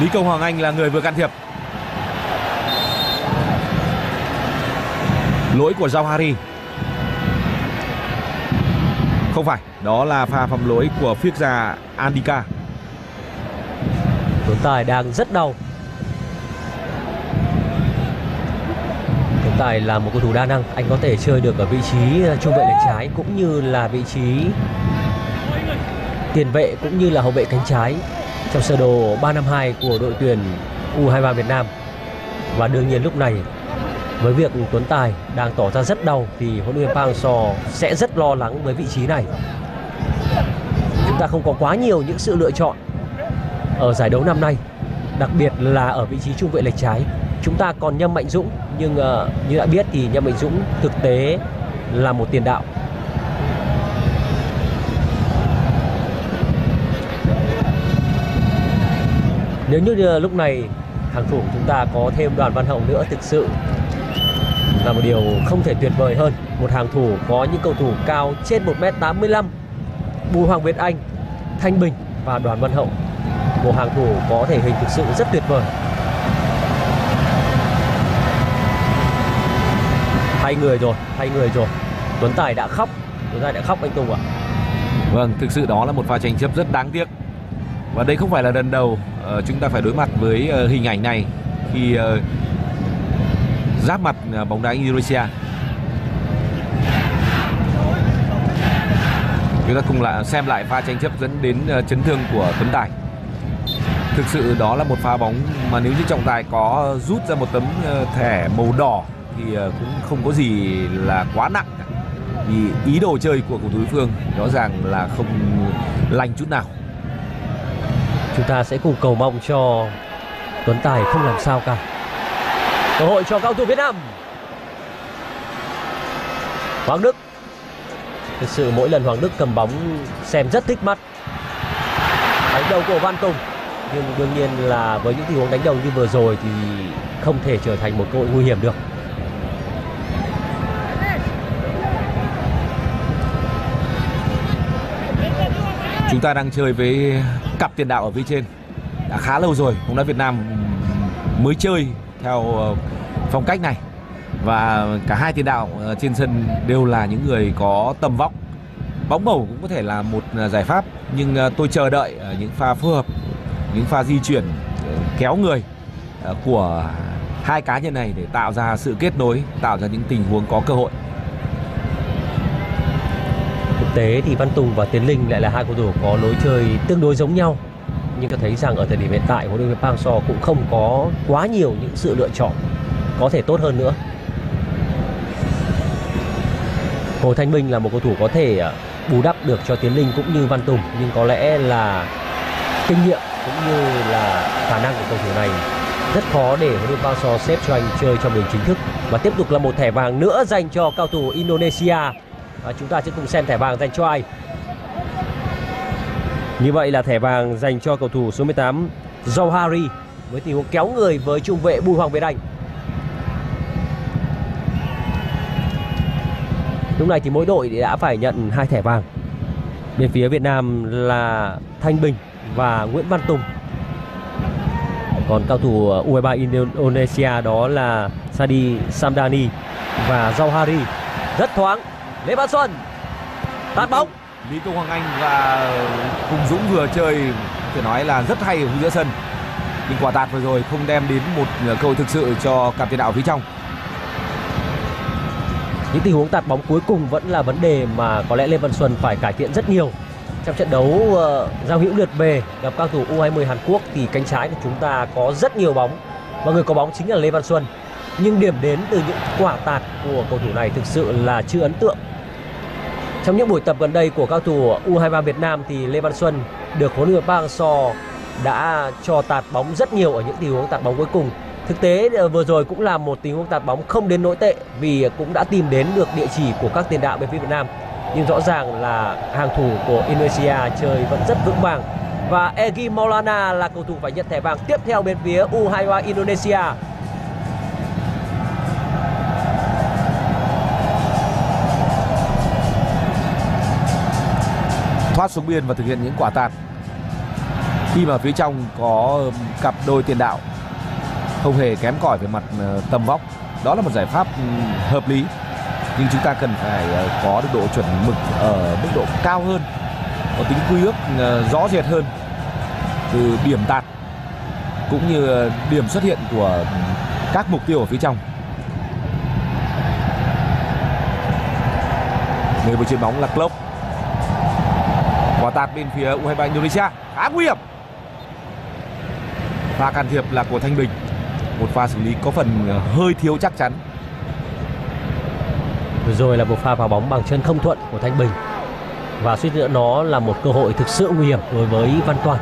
Lý Công Hoàng Anh là người vừa can thiệp. Lỗi của Giao harry Không phải, đó là pha phạm lỗi của phiếc gia Andika. Tuấn Tài đang rất đau. Tài là một cầu thủ đa năng, anh có thể chơi được ở vị trí ờ, trung vệ lệch trái cũng như là vị trí tiền vệ cũng như là hậu vệ cánh trái trong sơ đồ 352 của đội tuyển U23 Việt Nam. Và đương nhiên lúc này với việc Tuấn Tài đang tỏ ra rất đau thì huấn luyện viên Park Hang-seo sẽ rất lo lắng với vị trí này. Chúng ta không có quá nhiều những sự lựa chọn ở giải đấu năm nay, đặc biệt là ở vị trí trung vệ lệch trái. Chúng ta còn Nhâm Mạnh Dũng nhưng uh, như đã biết thì Nhâm Mạnh Dũng thực tế là một tiền đạo. Nếu như ờ, lúc này hàng thủ chúng ta có thêm đoàn văn hậu nữa thực sự là một điều không thể tuyệt vời hơn. Một hàng thủ có những cầu thủ cao trên 1m85 Bùi Hoàng Việt Anh Thanh Bình và Đoàn Văn Hậu. Một hàng thủ có thể hình thực sự rất tuyệt vời. Thay người rồi thay người rồi Tuấn Tài đã khóc Tuấn Tài đã khóc anh Tùng ạ Vâng thực sự đó là một pha tranh chấp rất đáng tiếc và đây không phải là lần đầu uh, chúng ta phải đối mặt với uh, hình ảnh này khi uh, giáp mặt uh, bóng đá Indonesia. Chúng ta cùng lại xem lại pha tranh chấp dẫn đến uh, chấn thương của Tuấn Tài. Thực sự đó là một pha bóng mà nếu như trọng tài có rút ra một tấm uh, thẻ màu đỏ thì ờ, cũng không có gì là quá nặng. Vì ý đồ chơi của cầu thủ đối phương rõ ràng là không lành chút nào. Chúng ta sẽ cùng cầu mong cho Tuấn Tài không làm sao cả. Cơ hội cho cao thủ Việt Nam. Hoàng Đức. Thực sự mỗi lần Hoàng Đức cầm bóng xem rất thích mắt. Đánh đầu của Văn Tùng. Nhưng đương nhiên là với những tình huống đánh đầu như vừa rồi thì không thể trở thành một cơ hội nguy hiểm được. Chúng ta đang chơi với cặp tiền đạo ở phía trên. Đã khá lâu rồi, bóng đá Việt Nam mới chơi theo ờ, phong cách này. Và cả hai tiền đạo ờ, trên sân đều là những người có tầm vóc. Bóng bầu cũng có thể là một ờ, giải pháp, nhưng tôi chờ đợi những pha phù hợp, những pha di chuyển kéo người của hai cá nhân này để tạo ra sự kết nối, tạo ra những tình huống có cơ hội tế thì Văn Tùng và Tiến Linh lại là hai cầu thủ có lối chơi tương đối giống nhau. Nhưng cho thấy rằng ở thời điểm hiện tại, huấn luyện viên Park Hang-seo cũng không có quá nhiều những sự lựa chọn có thể tốt hơn nữa. Hồ Thanh Minh là một cầu thủ có thể à, bù đắp được cho Tiến Linh cũng như Văn Tùng, nhưng có lẽ là kinh nghiệm cũng như là khả năng của cầu thủ này rất khó để huấn luyện viên Park Hang-seo xếp cho anh chơi trong đường chính thức. Và tiếp tục là một thẻ vàng nữa dành cho cao thủ Indonesia và chúng ta sẽ cùng xem thẻ vàng dành cho ai như vậy là thẻ vàng dành cho cầu thủ số 18 Johari với tình huống kéo người với trung vệ Bùi Hoàng Việt Anh. Lúc này thì mỗi đội đã phải nhận hai thẻ vàng. Bên phía Việt Nam là Thanh Bình và Nguyễn Văn Tùng. Còn cao thủ U23 Indonesia đó là Sadi Samdani và Johari. Rất thoáng. Lê Văn Xuân tạt bóng. Lý Tô Hoàng Anh và Hùng Dũng vừa chơi thể nói là rất hay ở giữa sân. Nhưng quả tạt vừa rồi không đem đến một cơ hội thực sự cho cặp tiền đạo phía trong. Những tình huống tạt bóng cuối cùng vẫn là vấn đề mà có lẽ Lê Văn Xuân phải cải thiện rất nhiều. Trong trận đấu uh, giao hữu lượt về gặp các thủ U20 Hàn Quốc thì cánh trái của chúng ta có rất nhiều bóng. Và người có bóng chính là Lê Văn Xuân. Nhưng điểm đến từ những quả tạt của cầu thủ này thực sự là chưa ấn tượng trong những buổi tập gần đây của các thủ U23 Việt Nam thì Lê Văn Xuân được huấn luyện Park Hang-seo đã cho tạt bóng rất nhiều ở những tình huống tạt bóng cuối cùng. Thực tế ờ, vừa rồi cũng là một tình huống tạt bóng không đến nỗi tệ vì cũng đã tìm đến được địa chỉ của các tiền đạo bên phía Việt Nam. Nhưng rõ ràng là hàng thủ của Indonesia chơi vẫn rất vững vàng. Và Egi Maulana là cầu thủ phải nhận thẻ vàng tiếp theo bên phía U23 Indonesia. Thoát xuống biên và thực hiện những quả tạt. Khi mà phía trong có cặp đôi tiền đạo, không hề kém cỏi về mặt ờ, tầm vóc, đó là một giải pháp ừ, hợp lý. Nhưng chúng ta cần phải ờ, có được độ chuẩn mực ở mức độ cao hơn, có tính quy ước ờ, rõ rệt hơn từ điểm tạt cũng như điểm xuất hiện của các mục tiêu ở phía trong. Người vừa chuyền bóng là Klopp tạt bên phía U23 Indonesia. Khá nguy hiểm. Pha can thiệp là của Thanh Bình. Một pha xử lý có phần ờ, hơi thiếu chắc chắn. Vừa rồi là một pha vào bóng bằng chân không thuận của Thanh Bình. Và suýt nữa nó là một cơ hội thực sự nguy hiểm đối với Văn Toàn.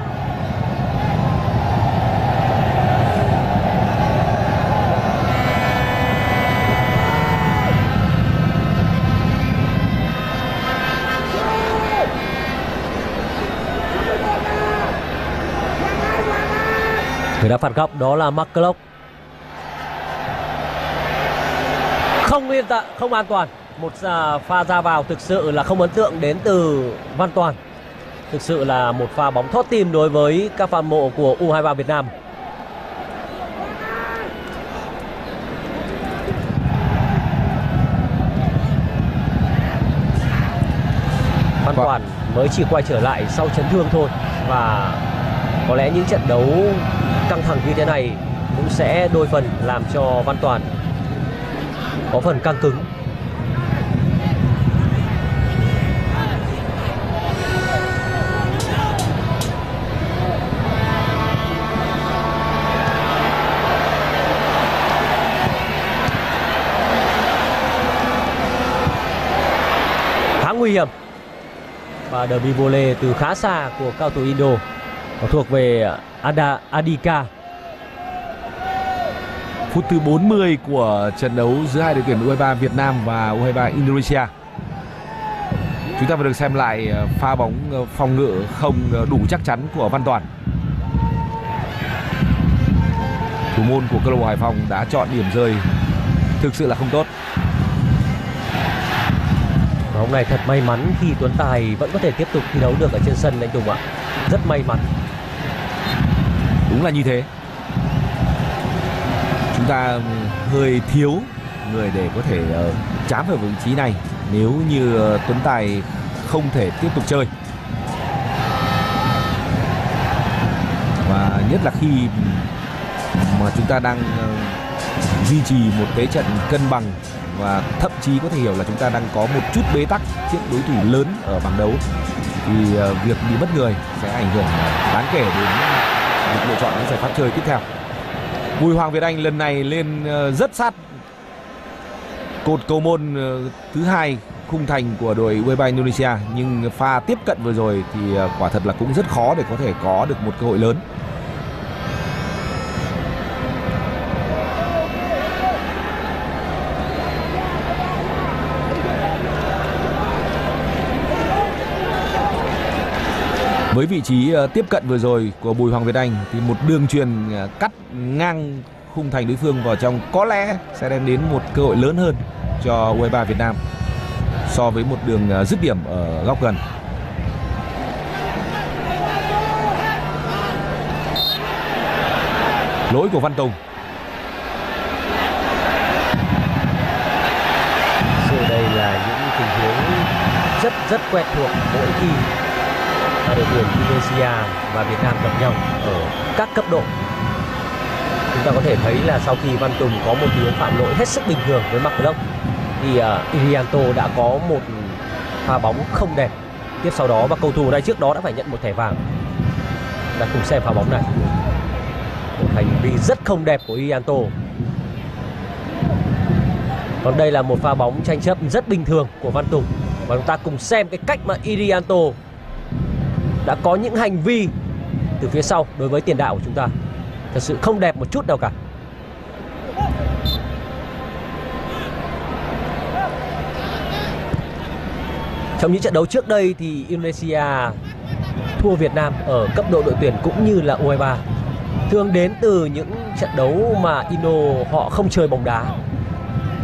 Người đã phạt góc đó là McClock Không yên tạ, không an toàn. Một pha ra vào thực sự là không ấn tượng đến từ Văn Toàn. Thực sự là một pha bóng thót tim đối với các fan mộ của U23 Việt Nam. Văn Toàn mới chỉ quay trở lại sau chấn thương thôi. Và có lẽ những trận đấu căng thẳng như thế này cũng sẽ đôi phần làm cho Văn Toàn có phần căng cứng. Khá nguy hiểm. Và derby volley từ khá xa của cao thủ Indo thuộc về à, Ada Adika. Phút thứ 40 của trận đấu giữa hai đội tuyển U23 Việt Nam và U23 Indonesia. Chúng ta vừa được xem lại à, pha bóng à, phòng ngự không đủ chắc chắn của Văn Toàn. Thủ môn của câu lạc bộ Hải Phòng đã chọn điểm rơi thực sự là không tốt. Và hôm nay thật may mắn khi Tuấn Tài vẫn có thể tiếp tục thi đấu được ở trên sân, anh Tùng ạ. Rất may mắn. Đúng là như thế. Chúng ta hơi thiếu người để có thể uh, chám vào vị trí này nếu như uh, Tuấn Tài không thể tiếp tục chơi. Và nhất là khi mà chúng ta đang uh, duy trì một thế trận cân bằng và thậm chí có thể hiểu là chúng ta đang có một chút bế tắc trước đối thủ lớn ở bảng đấu thì uh, việc bị mất người sẽ ảnh hưởng đáng kể đến việc lựa chọn, những giải pháp chơi tiếp theo. Bùi Hoàng Việt Anh lần này lên ờ, rất sát cột cầu môn ờ, thứ hai khung thành của đội U23 Indonesia nhưng pha tiếp cận vừa rồi thì ờ, quả thật là cũng rất khó để có thể có được một cơ hội lớn. Với vị trí ờ, tiếp cận vừa rồi của Bùi Hoàng Việt Anh thì một đường truyền ờ, cắt ngang khung thành đối phương vào trong có lẽ sẽ đem đến một cơ hội lớn hơn cho U23 Việt Nam so với một đường ờ, dứt điểm ở góc gần. Lỗi của Văn Tùng. Sự đây là những tình huống rất rất quen thuộc mỗi khi hai đội tuyển Indonesia và Việt Nam gặp nhau ở các cấp độ. Chúng ta có thể thấy là sau khi Văn Tùng có một tiếng phạm lỗi hết sức bình thường với Mark Block thì uh, Irianto đã có một pha bóng không đẹp tiếp sau đó và cầu thủ đây trước đó đã phải nhận một thẻ vàng. Ta cùng xem pha bóng này. Một hành vi rất không đẹp của Irianto. Còn đây là một pha bóng tranh chấp rất bình thường của Văn Tùng và chúng ta cùng xem cái cách mà Irianto đã có những hành vi từ phía sau đối với tiền đạo của chúng ta. Thật sự không đẹp một chút đâu cả. Trong những trận đấu trước đây thì Indonesia thua Việt Nam ở cấp độ đội tuyển cũng như là U23 thường đến từ những trận đấu mà Indo họ không chơi bóng đá.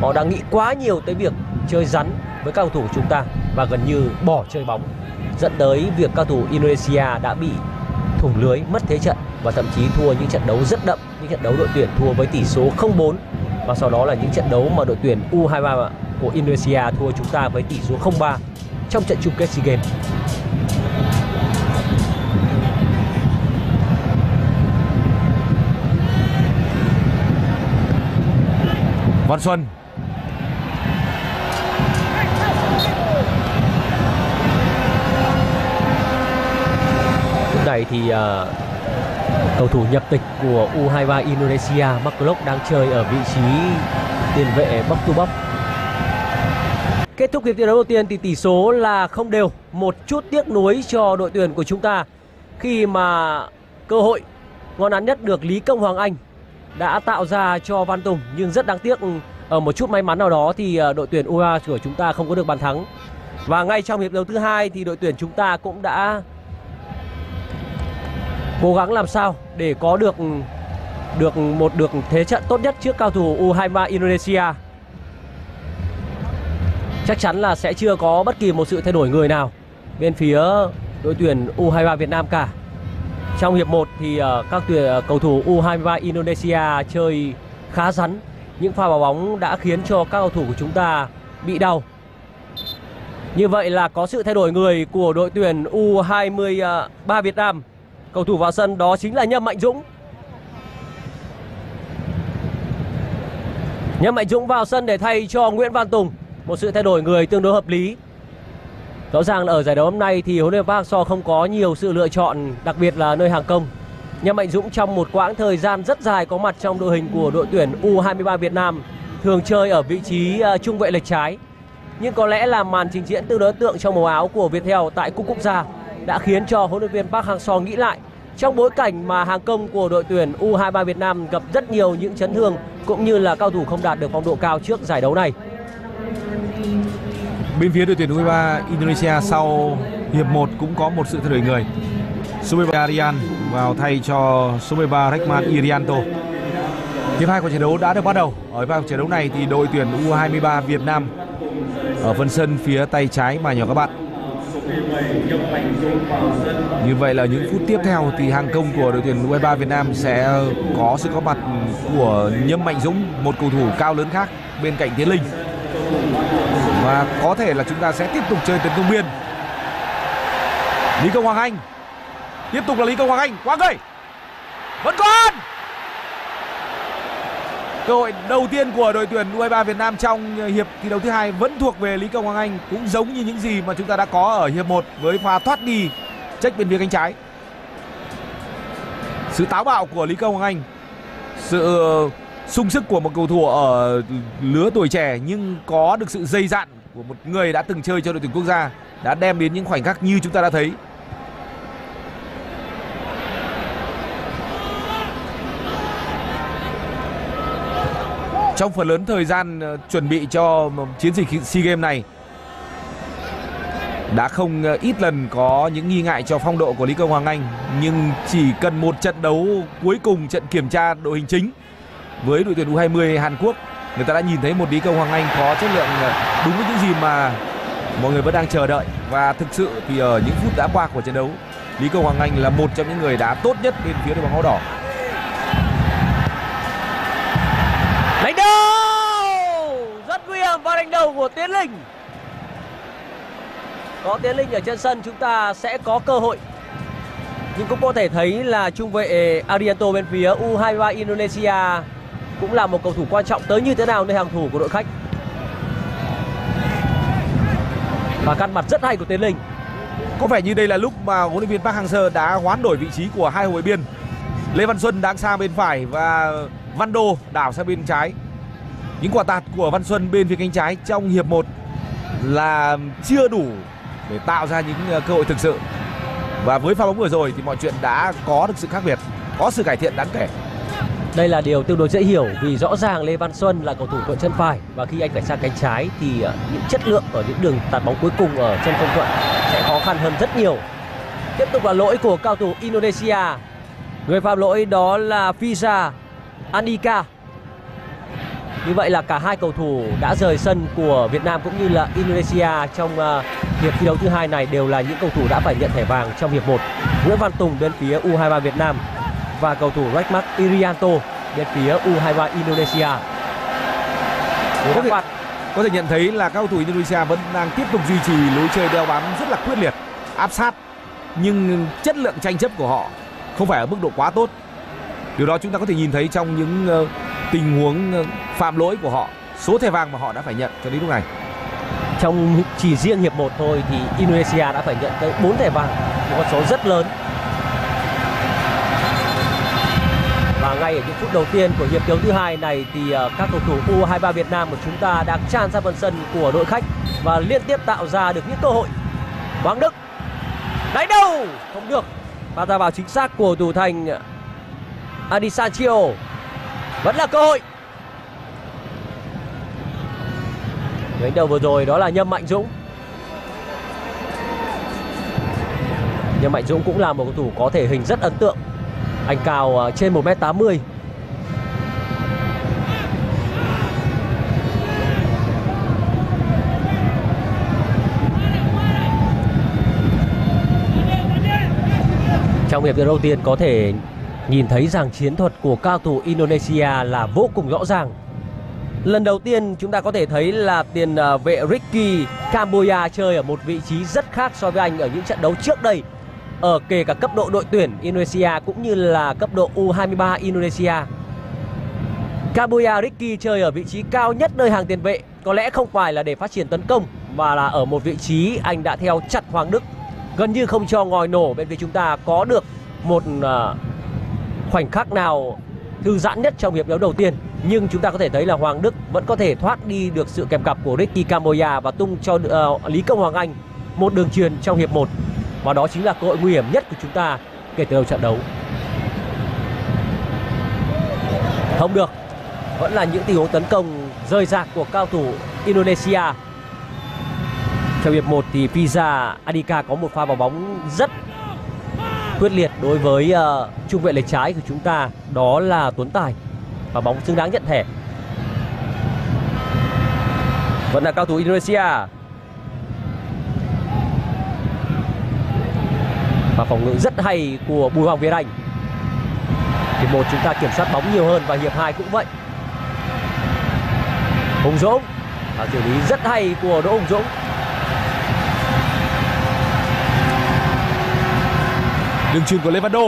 Họ đang nghĩ quá nhiều tới việc chơi rắn với các cầu thủ của chúng ta và gần như bỏ chơi bóng, dẫn tới việc cao thủ Indonesia đã bị thủng lưới, mất thế trận và thậm chí thua những trận đấu rất đậm, những trận đấu đội tuyển thua với tỷ số 0-4 và sau đó là những trận đấu mà đội tuyển U23 của Indonesia thua chúng ta với tỷ số 0-3 trong trận chung kết SEA Games. Văn Xuân Lúc này thì uh, cầu thủ nhập tịch của U23 Indonesia Maklok đang chơi ở vị trí tiền vệ bóc tu bóc. Kết thúc hiệp thi đấu đầu tiên thì tỷ số là không đều, một chút tiếc nuối cho đội tuyển của chúng ta khi mà cơ hội ngon án nhất được Lý Công Hoàng Anh đã tạo ra cho Văn Tùng nhưng rất đáng tiếc ở một chút may mắn nào đó thì ờ, đội tuyển U23 của chúng ta không có được bàn thắng. Và ngay trong hiệp đấu thứ hai thì đội tuyển chúng ta cũng đã cố gắng làm sao để có được được một được thế trận tốt nhất trước cao thủ U23 Indonesia. Chắc chắn là sẽ chưa có bất kỳ một sự thay đổi người nào bên phía đội tuyển U23 Việt Nam cả. Trong hiệp 1 thì ờ, các tuyển ờ, cầu thủ U23 Indonesia chơi khá rắn. Những pha vào bóng đã khiến cho các cầu thủ của chúng ta bị đau. Như vậy là có sự thay đổi người của đội tuyển U23 ờ, Việt Nam. Cầu thủ vào sân đó chính là Nhâm Mạnh Dũng. Nhâm Mạnh Dũng vào sân để thay cho Nguyễn Văn Tùng. Một sự thay đổi người tương đối hợp lý. Rõ ràng là ở giải đấu hôm nay thì huấn luyện viên Park Hang-seo không có nhiều sự lựa chọn, đặc biệt là nơi hàng công. Nhâm Mạnh Dũng trong một quãng thời gian rất dài có mặt trong đội hình của đội tuyển U23 Việt Nam, thường chơi ở vị trí à, trung vệ lệch trái. Nhưng có lẽ là màn trình diễn tương đối ấn tượng trong màu áo của Viettel tại cúp quốc gia đã khiến cho huấn luyện viên Park Hang-seo nghĩ lại trong bối cảnh mà hàng công của đội tuyển U23 Việt Nam gặp rất nhiều những chấn thương cũng như là cao thủ không đạt được phong độ cao trước giải đấu này. Bên phía đội tuyển U23 Indonesia sau hiệp 1 cũng có một sự thay đổi người. Số 13 Arian vào thay cho số 13 Rekman Irianto. Hiệp 2 của trận đấu đã được bắt đầu. Ở vòng trận đấu này thì đội tuyển U23 Việt Nam ở phần sân phía tay trái mà nhỏ các bạn. Như vậy là những phút tiếp theo thì hàng công của đội tuyển U23 Việt Nam sẽ ờ, có sự có mặt của Nhâm Mạnh Dũng, một cầu thủ cao lớn khác bên cạnh Tiến Linh. Và có thể là chúng ta sẽ tiếp tục chơi tấn công biên. Lý Công Hoàng Anh. Tiếp tục là Lý Công Hoàng Anh, quá người. Vẫn còn. Cơ hội đầu tiên của đội tuyển U23 Việt Nam trong hiệp thi đấu thứ hai vẫn thuộc về Lý Công Hoàng Anh cũng giống như những gì mà chúng ta đã có ở hiệp 1 với pha thoát đi trách bên phía cánh trái. Sự táo bạo của Lý Công Hoàng Anh, sự sung sức của một cầu thủ ở lứa tuổi trẻ nhưng có được sự dày dặn của một người đã từng chơi cho đội tuyển quốc gia đã đem đến những khoảnh khắc như chúng ta đã thấy trong phần lớn thời gian ờ, chuẩn bị cho ờ, chiến dịch SEA Games này, đã không ờ, ít lần có những nghi ngại cho phong độ của Lý Công Hoàng Anh, nhưng chỉ cần một trận đấu cuối cùng, trận kiểm tra đội hình chính với đội tuyển U20 Hàn Quốc, người ta đã nhìn thấy một Lý Công Hoàng Anh có chất lượng đúng với những gì mà mọi người vẫn đang chờ đợi. Và thực sự thì ở những phút đã qua của trận đấu, Lý Công Hoàng Anh là một trong những người đá tốt nhất bên phía đội bóng áo đỏ. Đánh đầu của Tiến Linh. Có Tiến Linh ở trên sân, chúng ta sẽ có cơ hội. Nhưng cũng có thể thấy là trung vệ Arianto bên phía U23 Indonesia Cũng là một cầu thủ quan trọng tới như thế nào nơi hàng thủ của đội khách. Và căn mặt rất hay của Tiến Linh. Có vẻ như đây là lúc mà huấn luyện viên Park Hang-seo đã hoán đổi vị trí của hai hậu vệ biên Lê Văn Xuân đang sang bên phải và Văn Đô đảo sang bên trái. Những quả tạt của Văn Xuân bên phía cánh trái trong hiệp 1 là chưa đủ để tạo ra những ờ, cơ hội thực sự. Và với pha bóng vừa rồi thì mọi chuyện đã có được sự khác biệt, có sự cải thiện đáng kể. Đây là điều tương đối dễ hiểu vì rõ ràng Lê Văn Xuân là cầu thủ thuận chân phải và khi anh phải sang cánh trái thì ờ, những chất lượng ở những đường tạt bóng cuối cùng ở chân không thuận sẽ khó khăn hơn rất nhiều. Tiếp tục là lỗi của cao thủ Indonesia. Người phạm lỗi đó là Fiza Anika. Như vậy là cả hai cầu thủ đã rời sân của Việt Nam cũng như là Indonesia trong uh, hiệp thi đấu thứ hai này đều là những cầu thủ đã phải nhận thẻ vàng trong hiệp 1. Nguyễn Văn Tùng bên phía U23 Việt Nam và cầu thủ Rekmat Irianto bên phía U23 Indonesia. Có thể, có thể nhận thấy là các cầu thủ Indonesia vẫn đang tiếp tục duy trì lối chơi đeo bám rất là quyết liệt, áp sát nhưng chất lượng tranh chấp của họ không phải ở mức độ quá tốt Điều đó chúng ta có thể nhìn thấy trong những uh, tình huống ờ, phạm lỗi của họ, số thẻ vàng mà họ đã phải nhận cho đến lúc này. Trong chỉ riêng hiệp 1 thôi thì Indonesia đã phải nhận tới 4 thẻ vàng, một con số rất lớn. Và ngay ở những phút đầu tiên của hiệp đấu thứ hai này thì ờ, các cầu thủ U23 Việt Nam của chúng ta đang tràn ra phần sân của đội khách và liên tiếp tạo ra được những cơ hội. Hoàng Đức đánh đâu không được và ra vào chính xác của thủ thành Adisancio vẫn là cơ hội. Đánh đầu vừa rồi đó là Nhâm Mạnh Dũng. Nhâm Mạnh Dũng cũng là một cầu thủ có thể hình rất ấn tượng. Anh cao à, trên một m tám mươi. Trong hiệp đấu đầu tiên có thể nhìn thấy rằng chiến thuật của cao thủ Indonesia là vô cùng rõ ràng. Lần đầu tiên chúng ta có thể thấy là tiền à, vệ Ricky Camboya chơi ở một vị trí rất khác so với anh ở những trận đấu trước đây ở kể cả cấp độ đội tuyển Indonesia cũng như là cấp độ U23 Indonesia. Camboya Ricky chơi ở vị trí cao nhất nơi hàng tiền vệ có lẽ không phải là để phát triển tấn công, mà là ở một vị trí anh đã theo chặt Hoàng Đức gần như không cho ngòi nổ bên phía chúng ta có được một à, khoảnh khắc nào thư giãn nhất trong hiệp đấu đầu tiên nhưng chúng ta có thể thấy là Hoàng Đức vẫn có thể thoát đi được sự kèm cặp của Ricky Camoya và tung cho uh, Lý Công Hoàng Anh một đường truyền trong hiệp 1 và đó chính là cơ hội nguy hiểm nhất của chúng ta kể từ đầu trận đấu. Không được. Vẫn là những tình huống tấn công rơi rạc của cao thủ Indonesia. Trong hiệp 1 thì Pizza Adika có một pha vào bóng rất quyết liệt đối với uh, trung vệ lệch trái của chúng ta đó là Tuấn Tài và bóng xứng đáng nhận thẻ. Vẫn là cao thủ Indonesia. Và phòng ngự rất hay của Bùi Hoàng Việt Anh. Hiệp một chúng ta kiểm soát bóng nhiều hơn và hiệp 2 cũng vậy. Hùng Dũng và xử lý rất hay của Đỗ Hùng Dũng. Đường truyền của Levando.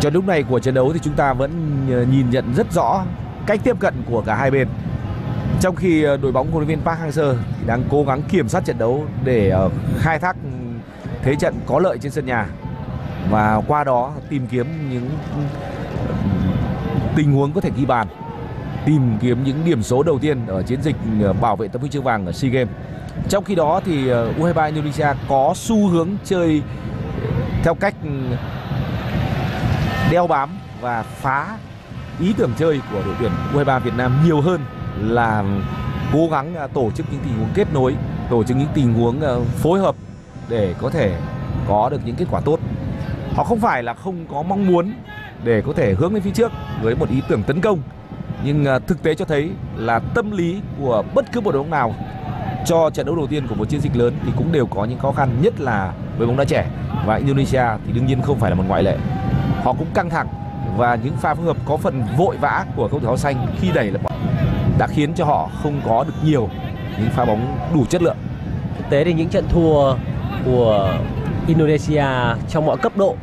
Cho lúc này của trận đấu thì chúng ta vẫn ờ, nhìn nhận rất rõ cách tiếp cận của cả hai bên. Trong khi ờ, đội bóng của huấn luyện viên Park Hang-seo thì đang cố gắng kiểm soát trận đấu để ờ, khai thác ừ, thế trận có lợi trên sân nhà và qua đó tìm kiếm những tình huống có thể ghi bàn tìm kiếm những điểm số đầu tiên ở chiến dịch ờ, bảo vệ tấm huy chương vàng ở SEA Games. Trong khi đó thì ờ, U23 Indonesia có xu hướng chơi theo cách ừ, đeo bám và phá ý tưởng chơi của đội tuyển U23 Việt Nam nhiều hơn là cố gắng à, tổ chức những tình huống kết nối, tổ chức những tình huống ờ, phối hợp để có thể có được những kết quả tốt. Họ không phải là không có mong muốn để có thể hướng lên phía trước với một ý tưởng tấn công. Nhưng à, thực tế cho thấy là tâm lý của bất cứ một đội bóng nào cho trận đấu đầu tiên của một chiến dịch lớn thì cũng đều có những khó khăn, nhất là với bóng đá trẻ. Và Indonesia thì đương nhiên không phải là một ngoại lệ. Họ cũng căng thẳng và những pha phối hợp có phần vội vã của cầu thủ áo xanh khi đẩy là đã khiến cho họ không có được nhiều những pha bóng đủ chất lượng. Thực tế thì những trận thua của Indonesia trong mọi cấp độ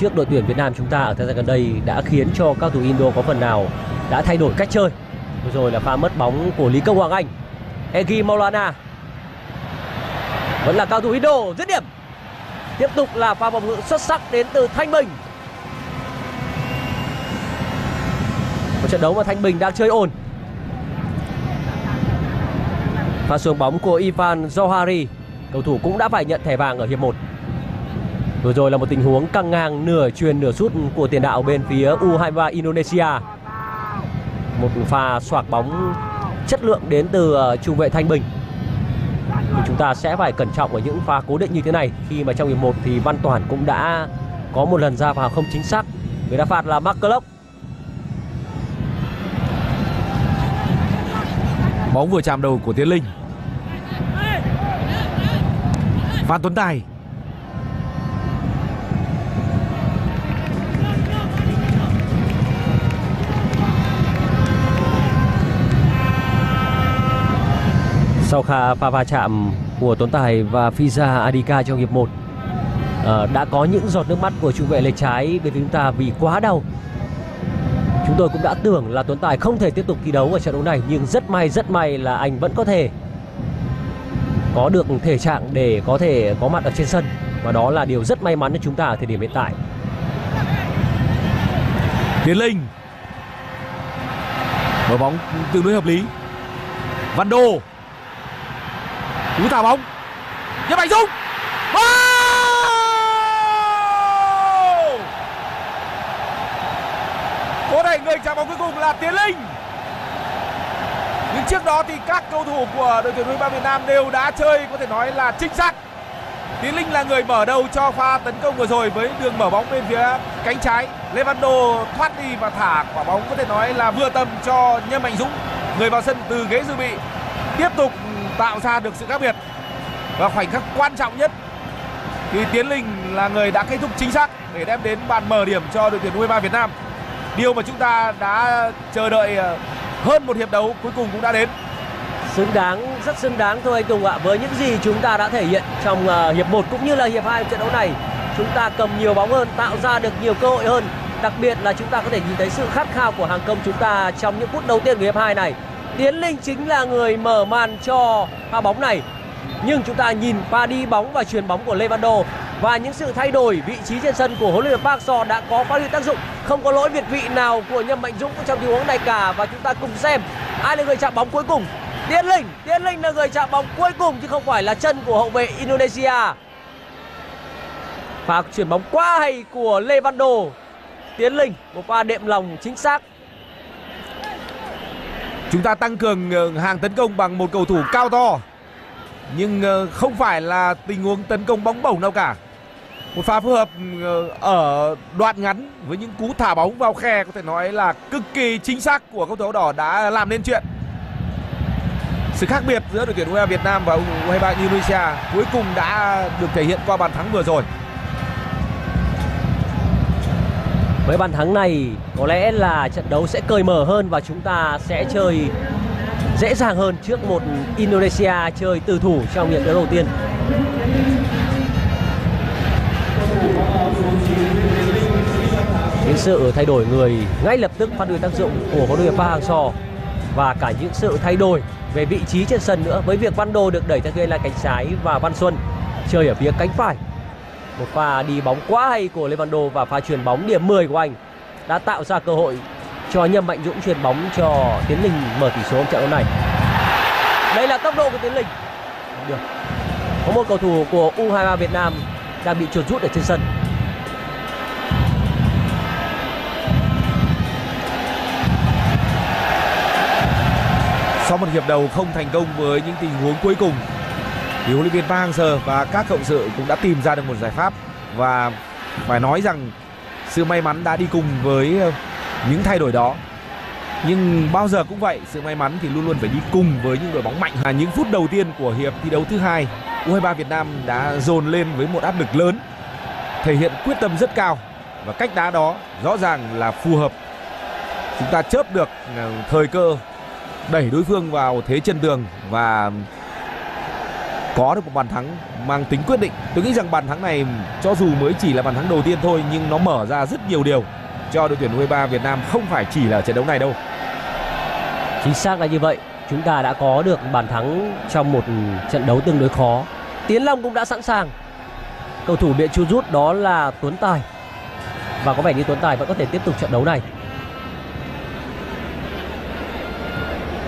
trước đội tuyển Việt Nam chúng ta ở thời gian gần đây đã khiến cho các thủ Indo có phần nào đã thay đổi cách chơi. Vừa rồi là pha mất bóng của Lý Công Hoàng Anh. Egi Maulana vẫn là cao thủ Indo dứt điểm. Tiếp tục là pha phòng ngự xuất sắc đến từ Thanh Bình. Một trận đấu mà Thanh Bình đang chơi ổn. Pha xuống bóng của Ivan Johari, cầu thủ cũng đã phải nhận thẻ vàng ở hiệp 1. Vừa rồi là một tình huống căng ngang, nửa truyền nửa sút của tiền đạo bên phía U23 Indonesia. Một pha xoạc bóng chất lượng đến từ ờ, trung vệ Thanh Bình. thì chúng ta sẽ phải cẩn trọng ở những pha cố định như thế này khi mà trong hiệp 1 thì Văn Toàn cũng đã có một lần ra vào không chính xác. Người đá phạt là Mark Clock. Bóng vừa chạm đầu của Tiến Linh. Phan Tuấn Tài Sau kha pha va chạm của Tuấn Tài và Fiza Adika trong hiệp 1 à, ờ, đã có những giọt nước mắt của trung vệ lệch trái bên phía chúng ta vì quá đau. Chúng tôi cũng đã tưởng là Tuấn Tài không thể tiếp tục thi đấu ở trận đấu này nhưng rất may rất may là anh vẫn có thể có được thể trạng để có thể có mặt ở trên sân và đó là điều rất may mắn cho chúng ta ở thời điểm hiện tại. Tiến Linh mở bóng tương đối hợp lý Văn Đô cú thả bóng. Nhấp mạnh dung cố đẩy người chạm bóng cuối cùng là tiến linh. Nhưng trước đó thì các cầu thủ của đội tuyển u23 Việt Nam đều đã chơi có thể nói là chính xác. Tiến Linh là người mở đầu cho pha tấn công vừa rồi với đường mở bóng bên phía cánh trái. Levando thoát đi và thả quả bóng có thể nói là vừa tầm cho Nhâm Mạnh Dũng, người vào sân từ ghế dự bị. Tiếp tục tạo ra được sự khác biệt và khoảnh khắc quan trọng nhất thì Tiến Linh là người đã kết thúc chính xác để đem đến bàn mở điểm cho đội tuyển U23 Việt Nam. Điều mà chúng ta đã chờ đợi ờ, hơn một hiệp đấu cuối cùng cũng đã đến. Xứng đáng, rất xứng đáng thôi anh Tùng ạ. Với những gì chúng ta đã thể hiện trong ờ, hiệp 1 cũng như là hiệp 2 trận đấu này, chúng ta cầm nhiều bóng hơn, tạo ra được nhiều cơ hội hơn. Đặc biệt là chúng ta có thể nhìn thấy sự khát khao của hàng công chúng ta trong những phút đầu tiên của hiệp 2 này. Tiến Linh chính là người mở màn cho pha bóng này nhưng chúng ta nhìn pha đi bóng và chuyền bóng của Levando và những sự thay đổi vị trí trên sân của huấn luyện viên Park Seo đã có phát huy tác dụng. Không có lỗi việt vị nào của Nhâm Mạnh Dũng trong tình huống này cả và chúng ta cùng xem ai là người chạm bóng cuối cùng. Tiến Linh, Tiến Linh là người chạm bóng cuối cùng chứ không phải là chân của hậu vệ Indonesia. Pha chuyển bóng quá hay của Levando. Tiến Linh một pha đệm lòng chính xác Chúng ta tăng cường ờ, hàng tấn công bằng một cầu thủ cao to. Nhưng ờ, không phải là tình huống tấn công bóng bổng đâu cả. Một pha phối hợp ờ, ở đoạn ngắn với những cú thả bóng vào khe có thể nói là cực kỳ chính xác của cầu thủ áo đỏ đã làm nên chuyện. Sự khác biệt giữa đội tuyển U23 Việt Nam và U23 Indonesia cuối cùng đã được thể hiện qua bàn thắng vừa rồi. Với bàn thắng này, có lẽ là trận đấu sẽ cởi mở hơn và chúng ta sẽ chơi dễ dàng hơn trước một Indonesia chơi từ thủ trong hiệp đấu đầu tiên. Những sự thay đổi người ngay lập tức phát huy tác dụng của huấn luyện viên Park Hang-seo và cả những sự thay đổi về vị trí trên sân nữa với việc Văn Đô được đẩy ra bên là cánh trái và Văn Xuân chơi ở phía cánh phải. Một pha đi bóng quá hay của Lê và pha chuyền bóng điểm 10 của anh đã tạo ra cơ hội cho Nhâm Mạnh Dũng chuyền bóng cho Tiến Linh mở tỷ số trận đấu này. Đây là tốc độ của Tiến Linh. Được. Có một cầu thủ của U23 Việt Nam đang bị chuột rút ở trên sân. Sau một hiệp đầu không thành công với những tình huống cuối cùng thì huấn luyện viên Park Hang-seo và các cộng sự cũng đã tìm ra được một giải pháp và phải nói rằng sự may mắn đã đi cùng với ờ, những thay đổi đó. Nhưng bao giờ cũng vậy, sự may mắn thì luôn luôn phải đi cùng với những đội bóng mạnh. và những phút đầu tiên của hiệp thi đấu thứ hai, U23 Việt Nam đã dồn lên với một áp lực lớn, thể hiện quyết tâm rất cao và cách đá đó rõ ràng là phù hợp. Chúng ta chớp được ờ, thời cơ đẩy đối phương vào thế chân tường và có được một bàn thắng mang tính quyết định. Tôi nghĩ rằng bàn thắng này cho dù mới chỉ là bàn thắng đầu tiên thôi, nhưng nó mở ra rất nhiều điều cho đội tuyển U23 Việt Nam không phải chỉ là trận đấu này đâu. Chính xác là như vậy. Chúng ta đã có được bàn thắng trong một trận đấu tương đối khó. Tiến Long cũng đã sẵn sàng. Cầu thủ biện chu rút đó là Tuấn Tài. Và có vẻ như Tuấn Tài vẫn có thể tiếp tục trận đấu này.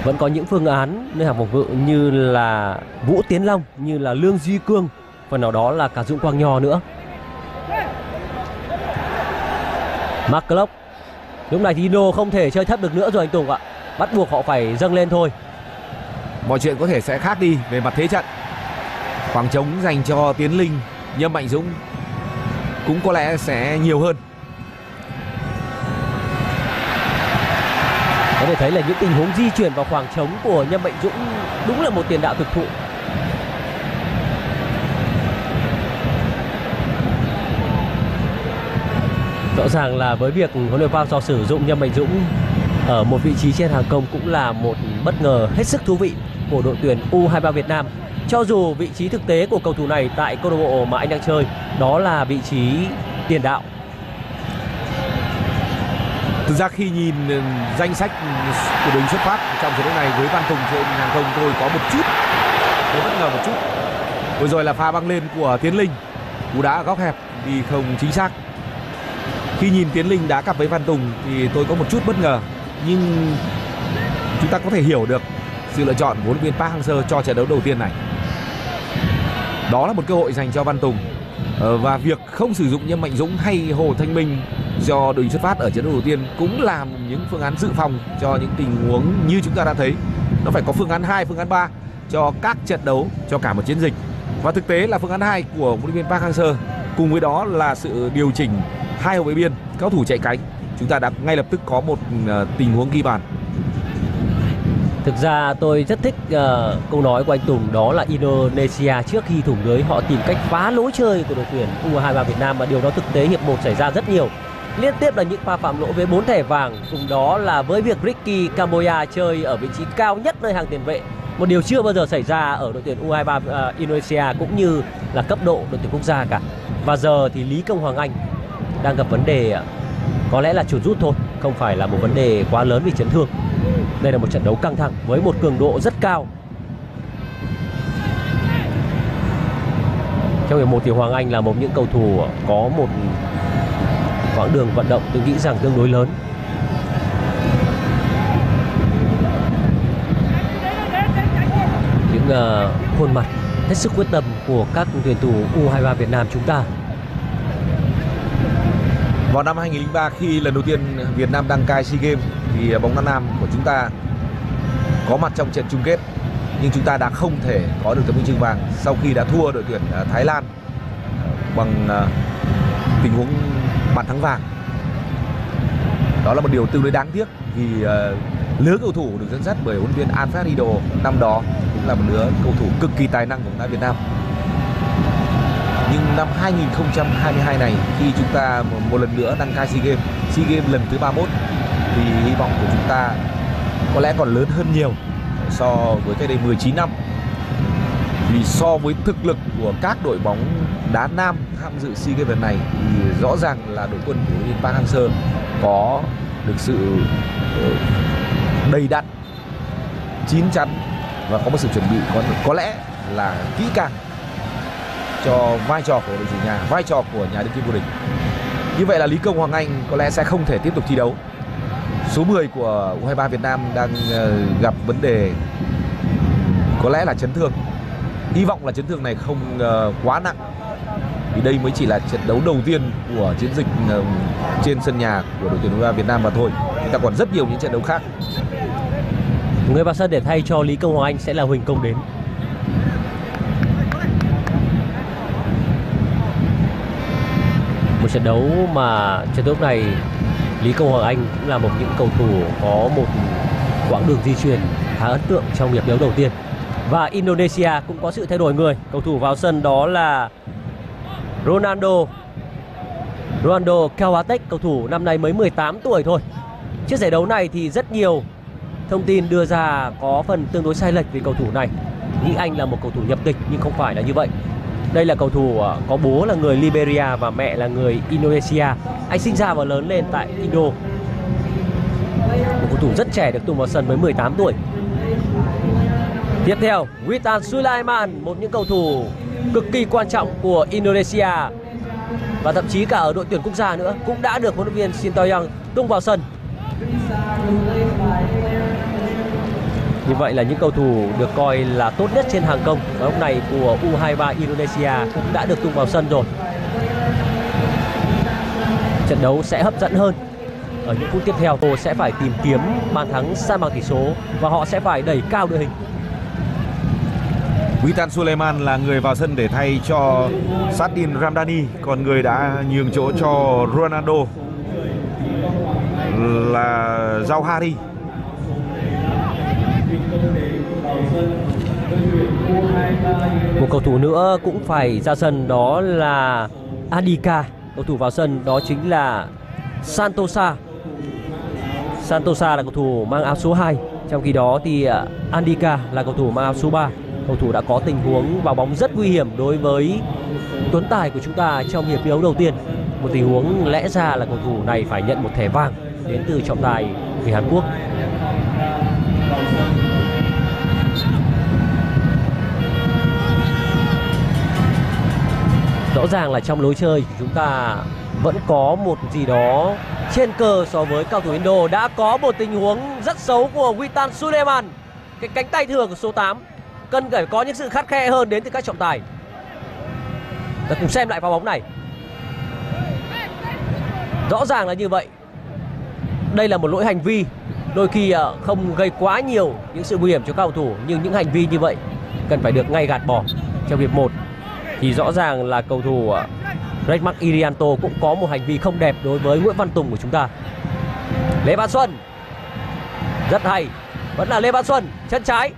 Vẫn có những phương án nơi hàng phòng ngự như là Vũ Tiến Long như là Lương Duy Cương phần nào đó là cả Dũng Quang Nho nữa Mark Klopp lúc này thì Indo không thể chơi thấp được nữa rồi anh Tùng ạ bắt buộc họ phải dâng lên thôi Mọi chuyện có thể sẽ khác đi về mặt thế trận. Khoảng trống dành cho Tiến Linh, Nhâm Mạnh Dũng cũng có lẽ sẽ nhiều hơn. Thể thấy là những tình huống di chuyển vào khoảng trống của Nhâm Mạnh Dũng đúng là một tiền đạo thực thụ rõ ràng là với việc huấn luyện viên cho sử dụng Nhâm Mạnh Dũng ở một vị trí trên hàng công cũng là một bất ngờ hết sức thú vị của đội tuyển U23 Việt Nam. Cho dù vị trí thực tế của cầu thủ này tại câu lạc bộ mà anh đang chơi, đó là vị trí tiền đạo. Thực ra khi nhìn ừ, danh sách của đội xuất phát trong trận đấu này với Văn Tùng trên hàng công tôi có một chút tôi bất ngờ một chút. Vừa rồi là pha băng lên của Tiến Linh, cú đá ở góc hẹp thì không chính xác. Khi nhìn Tiến Linh đá cặp với Văn Tùng thì tôi có một chút bất ngờ nhưng chúng ta có thể hiểu được sự lựa chọn của huấn luyện viên Park Hang-seo cho trận đấu đầu tiên này. Đó là một cơ hội dành cho Văn Tùng Ờ, và việc không sử dụng như Mạnh Dũng hay Hồ Thanh Minh cho đội xuất phát ở trận đấu đầu tiên cũng là những phương án dự phòng cho những tình huống như chúng ta đã thấy. Nó phải có phương án 2, phương án 3 cho các trận đấu, cho cả một chiến dịch. Và thực tế là phương án 2 của huấn luyện viên Park Hang-seo cùng với đó là sự điều chỉnh hai hậu vệ biên, cao thủ chạy cánh. Chúng ta đã ngay lập tức có một ờ, tình huống ghi bàn. Thực ra tôi rất thích uh, câu nói của anh Tùng đó là Indonesia trước khi thủng lưới họ tìm cách phá lối chơi của đội tuyển U23 Việt Nam và điều đó thực tế hiệp 1 xảy ra rất nhiều. Liên tiếp là những pha phạm lỗi với 4 thẻ vàng cùng đó là với việc Ricky Camboya chơi ở vị trí cao nhất nơi hàng tiền vệ một điều chưa bao giờ xảy ra ở đội tuyển U23 uh, ờ, Indonesia cũng như là cấp độ đội tuyển quốc gia cả. Và giờ thì Lý Công Hoàng Anh đang gặp vấn đề ờ, có lẽ là chuột rút thôi, không phải là một vấn đề quá lớn vì chấn thương. Đây là một trận đấu căng thẳng với một cường độ rất cao. Trong hiệp 1 thì Hoàng Anh là một những cầu thủ có một quãng đường vận động tôi nghĩ rằng tương đối lớn. Những uh, khuôn mặt hết sức quyết tâm của các tuyển thủ U23 Việt Nam chúng ta. Vào năm 2003 khi lần đầu tiên Việt Nam đăng cai SEA Games thì à, bóng đá nam của chúng ta có mặt trong trận chung kết nhưng chúng ta đã không thể có được tấm huy chương vàng sau khi đã thua đội tuyển à, Thái Lan à, bằng tình huống bàn thắng vàng. Đó là một điều tương đối đáng tiếc vì lứa cầu thủ được dẫn dắt bởi huấn luyện viên Alfred Rido năm đó cũng là một lứa cầu thủ cực kỳ tài năng của bóng đá Việt Nam. Nhưng năm 2022 này khi chúng ta một lần nữa đăng cai SEA Games, SEA Games lần thứ 31 thì hy vọng của chúng ta có lẽ còn lớn hơn nhiều so với cách đây 19 năm. Vì so với thực lực của các đội bóng đá nam tham dự SEA Games lần này thì rõ ràng là đội quân của Liên Park Hang-seo có được sự ờ, đầy đặn, chín chắn và có một sự chuẩn bị có có lẽ là kỹ càng cho vai trò của đội chủ nhà, vai trò của nhà đương kim vô địch. Như vậy là Lý Công Hoàng Anh có lẽ sẽ không thể tiếp tục thi đấu. Số 10 của U23 Việt Nam đang ờ, gặp vấn đề có lẽ là chấn thương. Hy vọng là chấn thương này không ờ, quá nặng. Vì đây mới chỉ là trận đấu đầu tiên của chiến dịch ờ, trên sân nhà của đội tuyển U23 Việt Nam mà thôi. Chúng ta còn rất nhiều những trận đấu khác. Người vào sân để thay cho Lý Công Hoàng Anh sẽ là Huỳnh Công đến. Một trận đấu mà trận đấu này Lý Công Hoàng Anh cũng là một những cầu thủ có một quãng đường di chuyển khá ấn tượng trong hiệp đấu đầu tiên. Và Indonesia cũng có sự thay đổi người. Cầu thủ vào sân đó là Ronaldo Ronaldo Kawatek, cầu thủ năm nay mới 18 tuổi thôi. Trước giải đấu này thì rất nhiều thông tin đưa ra có phần tương đối sai lệch vì cầu thủ này. Nghĩ anh là một cầu thủ nhập tịch nhưng không phải là như vậy. Đây là cầu thủ à, có bố là người Liberia và mẹ là người Indonesia. Anh sinh ra và lớn lên tại Indo. Một cầu thủ rất trẻ được tung vào sân với 18 tuổi. Tiếp theo, Witan Sulaiman, một những cầu thủ cực kỳ quan trọng của Indonesia và thậm chí cả ở đội tuyển quốc gia nữa cũng đã được huấn luyện viên Shin Tae-yong tung vào sân. Như vậy là những cầu thủ được coi là tốt nhất trên hàng công và lúc này của U23 Indonesia cũng đã được tung vào sân rồi. Trận đấu sẽ hấp dẫn hơn. Ở những phút tiếp theo, họ sẽ phải tìm kiếm bàn thắng san bằng tỷ số và họ sẽ phải đẩy cao đội hình. Witan Suleiman là người vào sân để thay cho Sadin Ramdani Còn người đã nhường chỗ cho Ronaldo Là Giao Hari Một cầu thủ nữa cũng phải ra sân đó là Adika Cầu thủ vào sân đó chính là Santosa. Santosa là cầu thủ mang áo số 2 Trong khi đó thì à, Andika là cầu thủ mang áo số 3 Cầu thủ đã có tình huống vào bóng rất nguy hiểm đối với Tuấn Tài của chúng ta trong hiệp đấu đầu tiên. Một tình huống lẽ ra là cầu thủ này phải nhận một thẻ vàng đến từ trọng tài người Hàn Quốc. Rõ ràng là trong lối chơi của chúng ta vẫn có một gì đó trên cơ so với cao thủ Indo. Đã có một tình huống rất xấu của Witan Suleiman. Cái cánh tay thừa của số 8 cần phải có những sự khắt khe hơn đến từ các trọng tài. Ta cùng xem lại pha bóng này. Rõ ràng là như vậy. Đây là một lỗi hành vi. Đôi khi à, không gây quá nhiều những sự nguy hiểm cho các cầu thủ, nhưng những hành vi như vậy cần phải được ngay gạt bỏ trong hiệp 1 thì rõ ràng là cầu thủ à, ờ, Redmark Irianto cũng có một hành vi không đẹp đối với Nguyễn Văn Tùng của chúng ta. Lê Văn Xuân rất hay, vẫn là Lê Văn Xuân chân trái.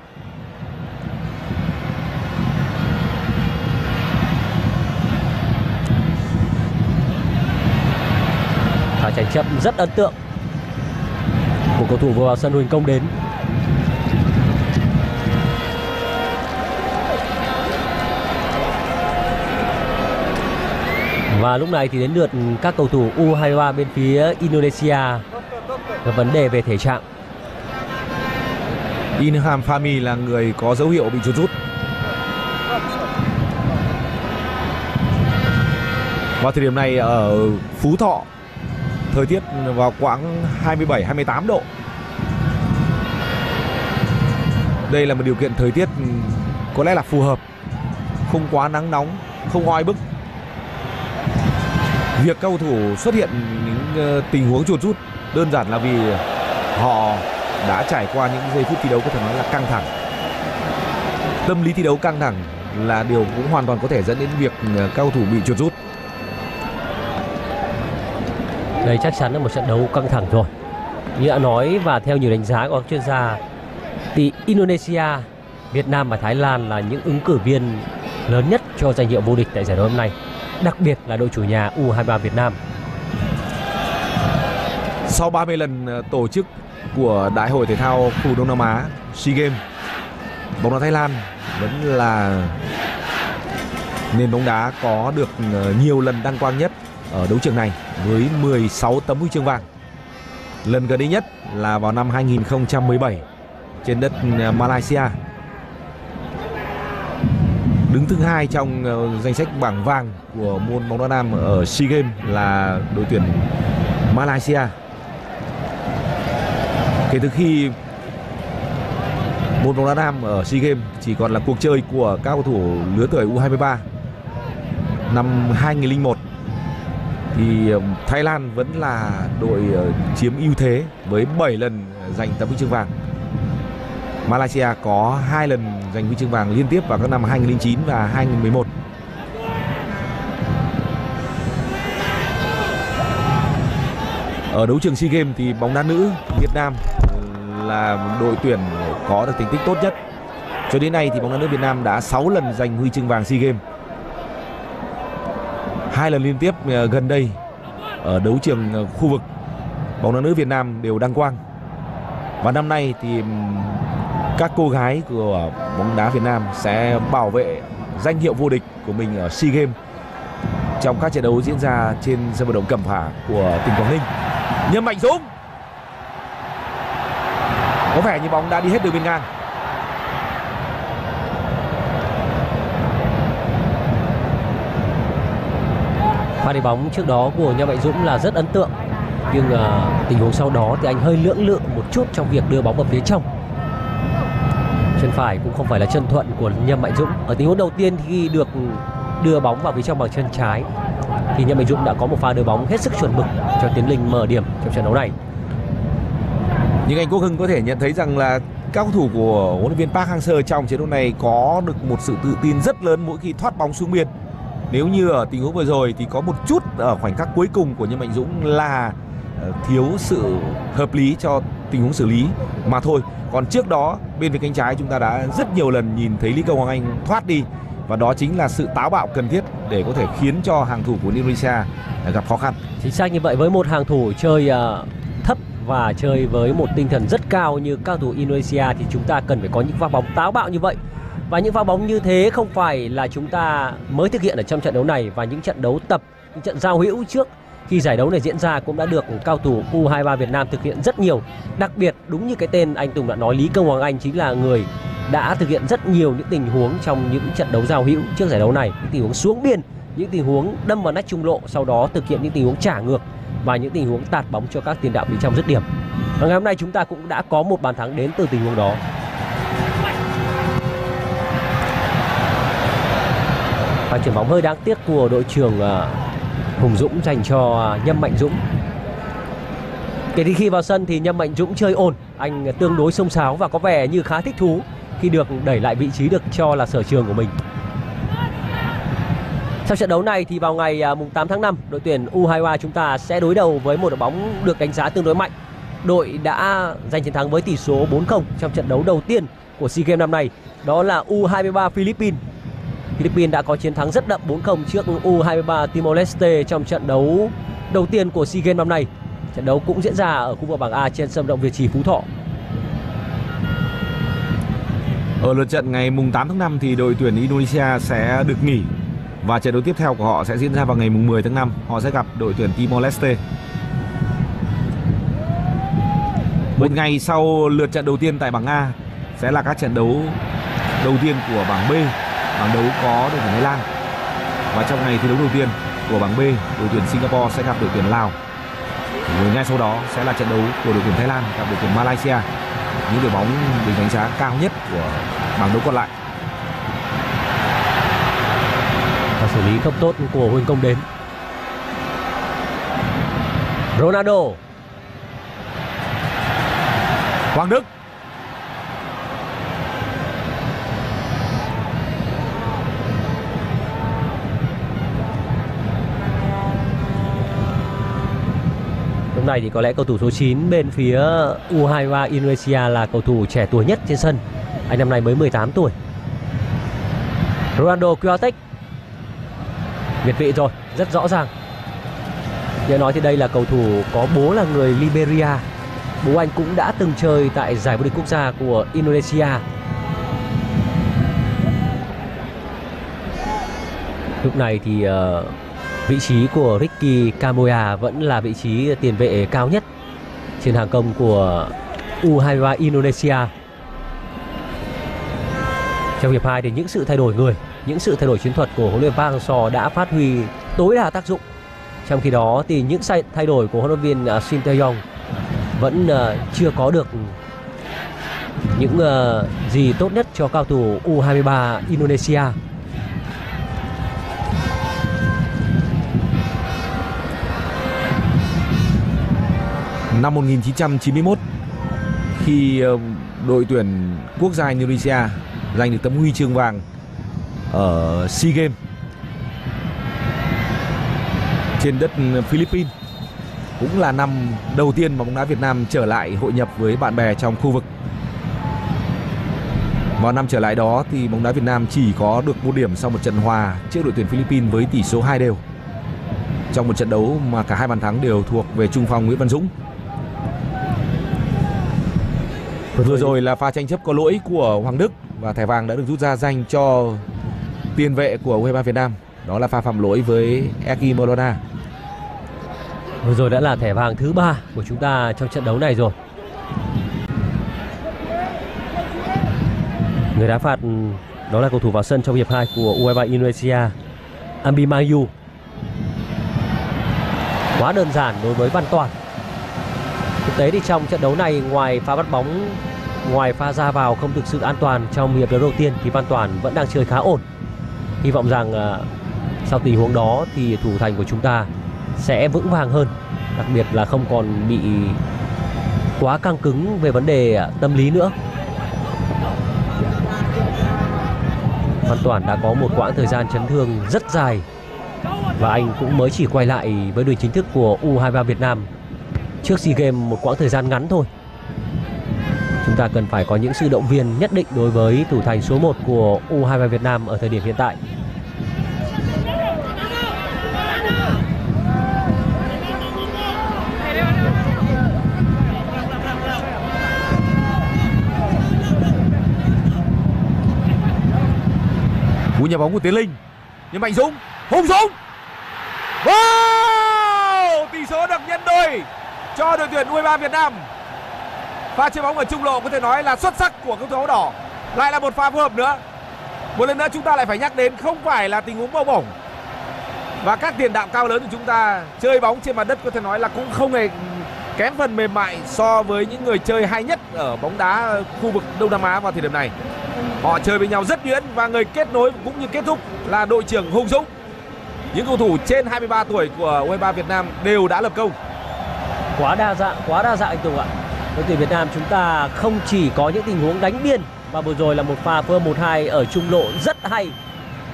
Pha tranh chấp rất ấn tượng của cầu thủ vừa vào sân Huỳnh Công đến. Và lúc này thì đến lượt các cầu thủ U23 bên phía Indonesia gặp vấn đề về thể trạng. Inham Fahmi là người có dấu hiệu bị chuột rút Vào thời điểm này ở Phú Thọ thời tiết vào quãng 27 28 độ. Đây là một điều kiện thời tiết có lẽ là phù hợp, không quá nắng nóng, không oi bức. Việc cầu thủ xuất hiện những ờ, tình huống chuột rút đơn giản là vì họ đã trải qua những giây phút thi đấu có thể nói là căng thẳng. Tâm lý thi đấu căng thẳng là điều cũng hoàn toàn có thể dẫn đến việc cao cầu thủ bị chuột rút. Đây chắc chắn là một trận đấu căng thẳng rồi. Như đã nói và theo nhiều đánh giá của các chuyên gia thì Indonesia, Việt Nam và Thái Lan là những ứng cử viên lớn nhất cho danh hiệu vô địch tại giải đấu hôm nay. Đặc biệt là đội chủ nhà U23 Việt Nam. Sau 30 lần ờ, tổ chức của Đại hội thể thao khu Đông Nam Á SEA Games, bóng đá Thái Lan vẫn là nền bóng đá có được ờ, nhiều lần đăng quang nhất ở đấu trường này với 16 tấm huy chương vàng. Lần gần đây nhất là vào năm 2017 trên đất ờ, Malaysia. Đứng thứ hai trong ờ, danh sách bảng vàng của môn bóng đá nam ở SEA Games là đội tuyển Malaysia. Kể từ khi môn bóng đá nam ở SEA Games chỉ còn là cuộc chơi của các cầu thủ lứa tuổi U23 năm 2001 thì ờ, Thái Lan vẫn là đội ờ, chiếm ưu thế với 7 lần giành tấm huy chương vàng. Malaysia có hai lần giành huy chương vàng liên tiếp vào các năm 2009 và 2011. Ở đấu trường SEA Games thì bóng đá nữ Việt Nam ừ, là đội tuyển có được thành tích tốt nhất. Cho đến nay thì bóng đá nữ Việt Nam đã 6 lần giành huy chương vàng SEA Games. Hai lần liên tiếp ờ, gần đây ở đấu trường ờ, khu vực, bóng đá nữ Việt Nam đều đăng quang. Và năm nay thì các cô gái của bóng đá Việt Nam sẽ bảo vệ danh hiệu vô địch của mình ở SEA Games trong các trận đấu diễn ra trên sân vận động Cẩm Phả của tỉnh Quảng Ninh. Nhâm Mạnh Dũng có vẻ như bóng đã đi hết đường biên ngang. Pha đi bóng trước đó của Nhâm Mạnh Dũng là rất ấn tượng. Nhưng uh, tình huống sau đó thì anh hơi lưỡng lự một chút trong việc đưa bóng vào phía trong. Chân phải cũng không phải là chân thuận của Nhâm Mạnh Dũng. Ở tình huống đầu tiên khi được đưa bóng vào phía trong bằng chân trái, thì Nhâm Mạnh Dũng đã có một pha đưa bóng hết sức chuẩn mực cho Tiến Linh mở điểm trong trận đấu này. Nhưng anh Quốc Hưng có thể nhận thấy rằng là các cầu thủ của huấn luyện viên Park Hang-seo trong trận đấu này có được một sự tự tin rất lớn mỗi khi thoát bóng xuống biên. Nếu như ở tình huống vừa rồi thì có một chút ở khoảnh khắc cuối cùng của Nhâm Mạnh Dũng là ờ, thiếu sự hợp lý cho tình huống xử lý mà thôi. Còn trước đó bên phía cánh trái chúng ta đã rất nhiều lần nhìn thấy Lý Công Hoàng Anh thoát đi và đó chính là sự táo bạo cần thiết để có thể khiến cho hàng thủ của Indonesia gặp khó khăn. Chính xác như vậy với một hàng thủ chơi à, thấp và chơi với một tinh thần rất cao như cao thủ Indonesia thì chúng ta cần phải có những pha bóng táo bạo như vậy. Và những pha bóng như thế không phải là chúng ta mới thực hiện ở trong trận đấu này và những trận đấu tập, những trận giao hữu trước khi giải đấu này diễn ra cũng đã được cao thủ U23 Việt Nam thực hiện rất nhiều. Đặc biệt đúng như cái tên anh Tùng đã nói Lý Công Hoàng Anh chính là người đã thực hiện rất nhiều những tình huống trong những trận đấu giao hữu trước giải đấu này, những tình huống xuống biên, những tình huống đâm vào nách trung lộ, sau đó thực hiện những tình huống trả ngược và những tình huống tạt bóng cho các tiền đạo bị trong dứt điểm. Và ngày hôm nay chúng ta cũng đã có một bàn thắng đến từ tình huống đó. Và chuyển bóng hơi đáng tiếc của đội trưởng à, Hùng Dũng dành cho à, Nhâm Mạnh Dũng. Kể từ khi vào sân thì Nhâm Mạnh Dũng chơi ổn, anh tương đối sông sáo và có vẻ như khá thích thú khi được đẩy lại vị trí được cho là sở trường của mình. Sau trận đấu này thì vào ngày à, 8 tháng 5, đội tuyển U23 chúng ta sẽ đối đầu với một đội bóng được đánh giá tương đối mạnh. Đội đã giành chiến thắng với tỷ số 4-0 trong trận đấu đầu tiên của SEA Games năm nay, đó là U23 Philippines. Philippines đã có chiến thắng rất đậm 4-0 trước U23 Timor Leste trong trận đấu đầu tiên của SEA Games năm nay. Trận đấu cũng diễn ra ở khu vực bảng A trên sân vận động Việt Trì Phú Thọ. Ở lượt trận ngày mùng 8 tháng 5 thì đội tuyển Indonesia sẽ được nghỉ và trận đấu tiếp theo của họ sẽ diễn ra vào ngày mùng 10 tháng 5. Họ sẽ gặp đội tuyển Timor Leste. Một ngày sau lượt trận đầu tiên tại bảng A sẽ là các trận đấu đầu tiên của bảng B, bảng đấu có đội tuyển Thái Lan. Và trong ngày thi đấu đầu tiên của bảng B, đội tuyển Singapore sẽ gặp đội tuyển Lào. Rồi ngay sau đó sẽ là trận đấu của đội tuyển Thái Lan gặp đội tuyển Malaysia. Những đội bóng được đánh giá cao nhất của bảng đấu còn lại. Và xử lý không tốt của Huỳnh Công đến. Ronaldo Hoàng Đức này thì có lẽ cầu thủ số 9 bên phía U23 Indonesia là cầu thủ trẻ tuổi nhất trên sân. Anh năm nay mới 18 tuổi. Ronaldo Quiotek Việt vị rồi, rất rõ ràng. Như nói thì đây là cầu thủ có bố là người Liberia. Bố anh cũng đã từng chơi tại giải vô địch quốc gia của Indonesia. Lúc này thì uh, vị trí của Ricky Kamoya vẫn là vị trí tiền vệ cao nhất trên hàng công của U23 Indonesia. Trong hiệp 2 thì những sự thay đổi người, những sự thay đổi chiến thuật của huấn luyện Park Hang-seo đã phát huy tối đa tác dụng. Trong khi đó thì những thay đổi của huấn luyện viên uh, Shin Tae-yong vẫn uh, chưa có được những uh, gì tốt nhất cho cao thủ U23 Indonesia. Năm 1991 khi ờ, đội tuyển quốc gia Indonesia giành được tấm huy chương vàng ở SEA Games trên đất Philippines, cũng là năm đầu tiên mà bóng đá Việt Nam trở lại hội nhập với bạn bè trong khu vực. Vào năm trở lại đó thì bóng đá Việt Nam chỉ có được một điểm sau một trận hòa trước đội tuyển Philippines với tỷ số 2 đều. Trong một trận đấu mà cả hai bàn thắng đều thuộc về trung phong Nguyễn Văn Dũng. Vừa rồi là pha tranh chấp có lỗi của Hoàng Đức và thẻ vàng đã được rút ra dành cho tiền vệ của U23 Việt Nam. Đó là pha phạm lỗi với Eki Molona. Vừa rồi đã là thẻ vàng thứ ba của chúng ta trong trận đấu này rồi. Người đá phạt đó là cầu thủ vào sân trong hiệp 2 của U23 Indonesia, Ambi Mayu. Quá đơn giản đối với Văn Toàn. Thực tế thì trong trận đấu này ngoài pha bắt bóng ngoài pha ra vào không thực sự an toàn trong hiệp đấu đầu tiên thì Văn Toàn vẫn đang chơi khá ổn. Hy vọng rằng ờ, sau tình huống đó thì thủ thành của chúng ta sẽ vững vàng hơn, đặc biệt là không còn bị quá căng cứng về vấn đề ờ, tâm lý nữa. Văn Toàn đã có một quãng thời gian chấn thương rất dài và anh cũng mới chỉ quay lại với đội chính thức của U23 Việt Nam trước SEA Games một quãng thời gian ngắn thôi. Chúng ta cần phải có những sự động viên nhất định đối với thủ thành số 1 của U23 Việt Nam ở thời điểm hiện tại. cú nhà bóng của tiến linh. Nhưng mạnh dũng, hùng dũng. Wow! Tỷ số được nhân đôi cho đội tuyển U23 Việt Nam pha chơi bóng ở trung lộ có thể nói là xuất sắc của cầu thủ áo đỏ lại là một pha phối hợp nữa một lần nữa chúng ta lại phải nhắc đến không phải là tình huống bầu bổng và các tiền đạo cao lớn của chúng ta chơi bóng trên mặt đất có thể nói là cũng không hề kém phần mềm mại so với những người chơi hay nhất ở bóng đá khu vực Đông Nam Á vào thời điểm này. Họ chơi với nhau rất nhuyễn và người kết nối cũng như kết thúc là đội trưởng Hùng Dũng. Những cầu thủ trên 23 tuổi của U23 Việt Nam đều đã lập công. Quá đa dạng, quá đa dạng anh Tùng ạ. Đội tuyển Việt Nam chúng ta không chỉ có những tình huống đánh biên và vừa rồi là một pha phơ 1-2 ở trung lộ rất hay.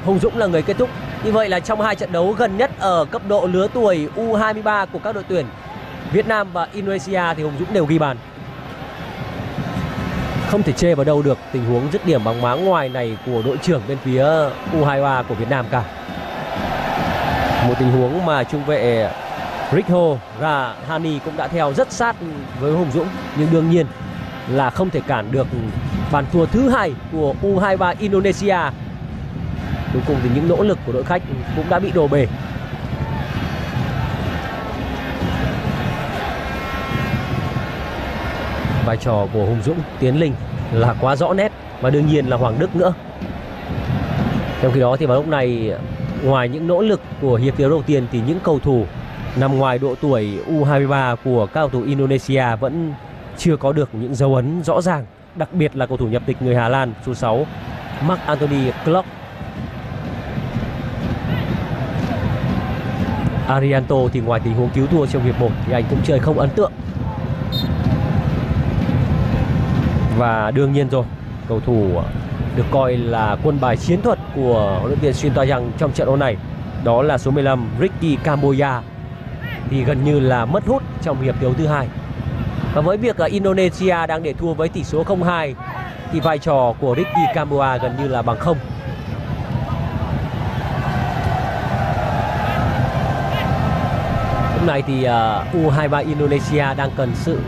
Hùng Dũng là người kết thúc. Như vậy là trong hai trận đấu gần nhất ở cấp độ lứa tuổi U23 của các đội tuyển Việt Nam và Indonesia thì Hùng Dũng đều ghi bàn. Không thể chê vào đâu được tình huống dứt điểm bằng má ngoài này của đội trưởng bên phía U23 của Việt Nam cả. Một tình huống mà trung vệ Richo và Hani cũng đã theo rất sát với Hùng Dũng nhưng đương nhiên là không thể cản được bàn thua thứ hai của U23 Indonesia. Cuối cùng thì những nỗ lực của đội khách cũng đã bị đổ bể. Vai trò của Hùng Dũng, Tiến Linh là quá rõ nét và đương nhiên là Hoàng Đức nữa. Trong khi đó thì vào lúc này ngoài những nỗ lực của hiệp đấu đầu tiên thì những cầu thủ nằm ngoài độ tuổi U23 của các cầu thủ Indonesia vẫn chưa có được những dấu ấn rõ ràng, đặc biệt là cầu thủ nhập tịch người Hà Lan số 6 Mark Anthony Klopp. Arianto thì ngoài tình huống cứu thua trong hiệp 1 thì anh cũng chơi không ấn tượng. Và đương nhiên rồi, cầu thủ được coi là quân bài chiến thuật của huấn luyện viên Shin Tae-yang trong trận đấu này đó là số 15 Ricky Camboya thì gần như là mất hút trong hiệp đấu thứ hai. Và với việc à, Indonesia đang để thua với tỷ số 0-2 thì vai trò của Ricky Camboya gần như là bằng không. Lúc này thì à, U23 Indonesia đang cần sự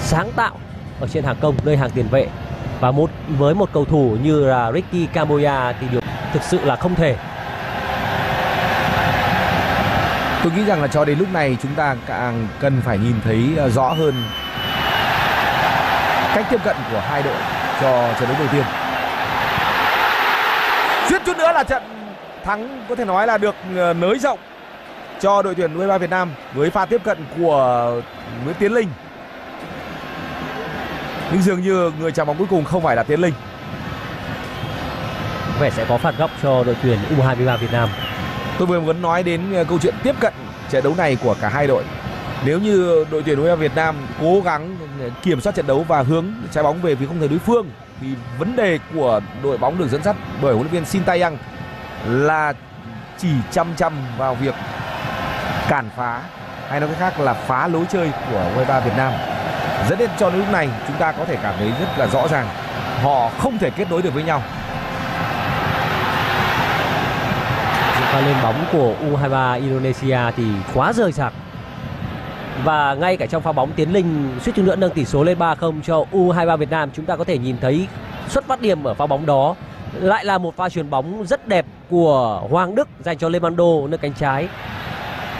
sáng tạo ở trên hàng công, nơi hàng tiền vệ và một, với một cầu thủ như là Ricky Camboya thì điều thực sự là không thể Tôi nghĩ rằng là cho đến lúc này chúng ta càng cần phải nhìn thấy ờ, rõ hơn cách tiếp cận của hai đội cho trận đấu đầu tiên. Suýt chút nữa là trận thắng có thể nói là được ờ, nới rộng cho đội tuyển U23 Việt Nam với pha tiếp cận của Nguyễn Tiến Linh. Nhưng dường như người chạm bóng cuối cùng không phải là Tiến Linh. Vẻ sẽ có phạt góc cho đội tuyển U23 Việt Nam. Tôi vừa muốn nói đến ờ, câu chuyện tiếp cận trận đấu này của cả hai đội. Nếu như đội tuyển U23 Việt Nam cố gắng ờ, kiểm soát trận đấu và hướng trái bóng về phía không thể đối phương, thì vấn đề của đội bóng được dẫn dắt bởi huấn luyện viên Shin Tae-yang là chỉ chăm chăm vào việc cản phá, hay nói cách khác là phá lối chơi của U23 Việt Nam. Dẫn đến cho đến lúc này, chúng ta có thể cảm thấy rất là rõ ràng, họ không thể kết nối được với nhau pha lên bóng của U23 Indonesia thì quá rời rạc. Và ngay cả trong pha bóng, tiến linh suýt chút nữa nâng tỷ số lên 3-0 cho U23 Việt Nam. Chúng ta có thể nhìn thấy xuất phát điểm ở pha bóng đó lại là một pha chuyền bóng rất đẹp của Hoàng Đức dành cho Lemando nơi cánh trái.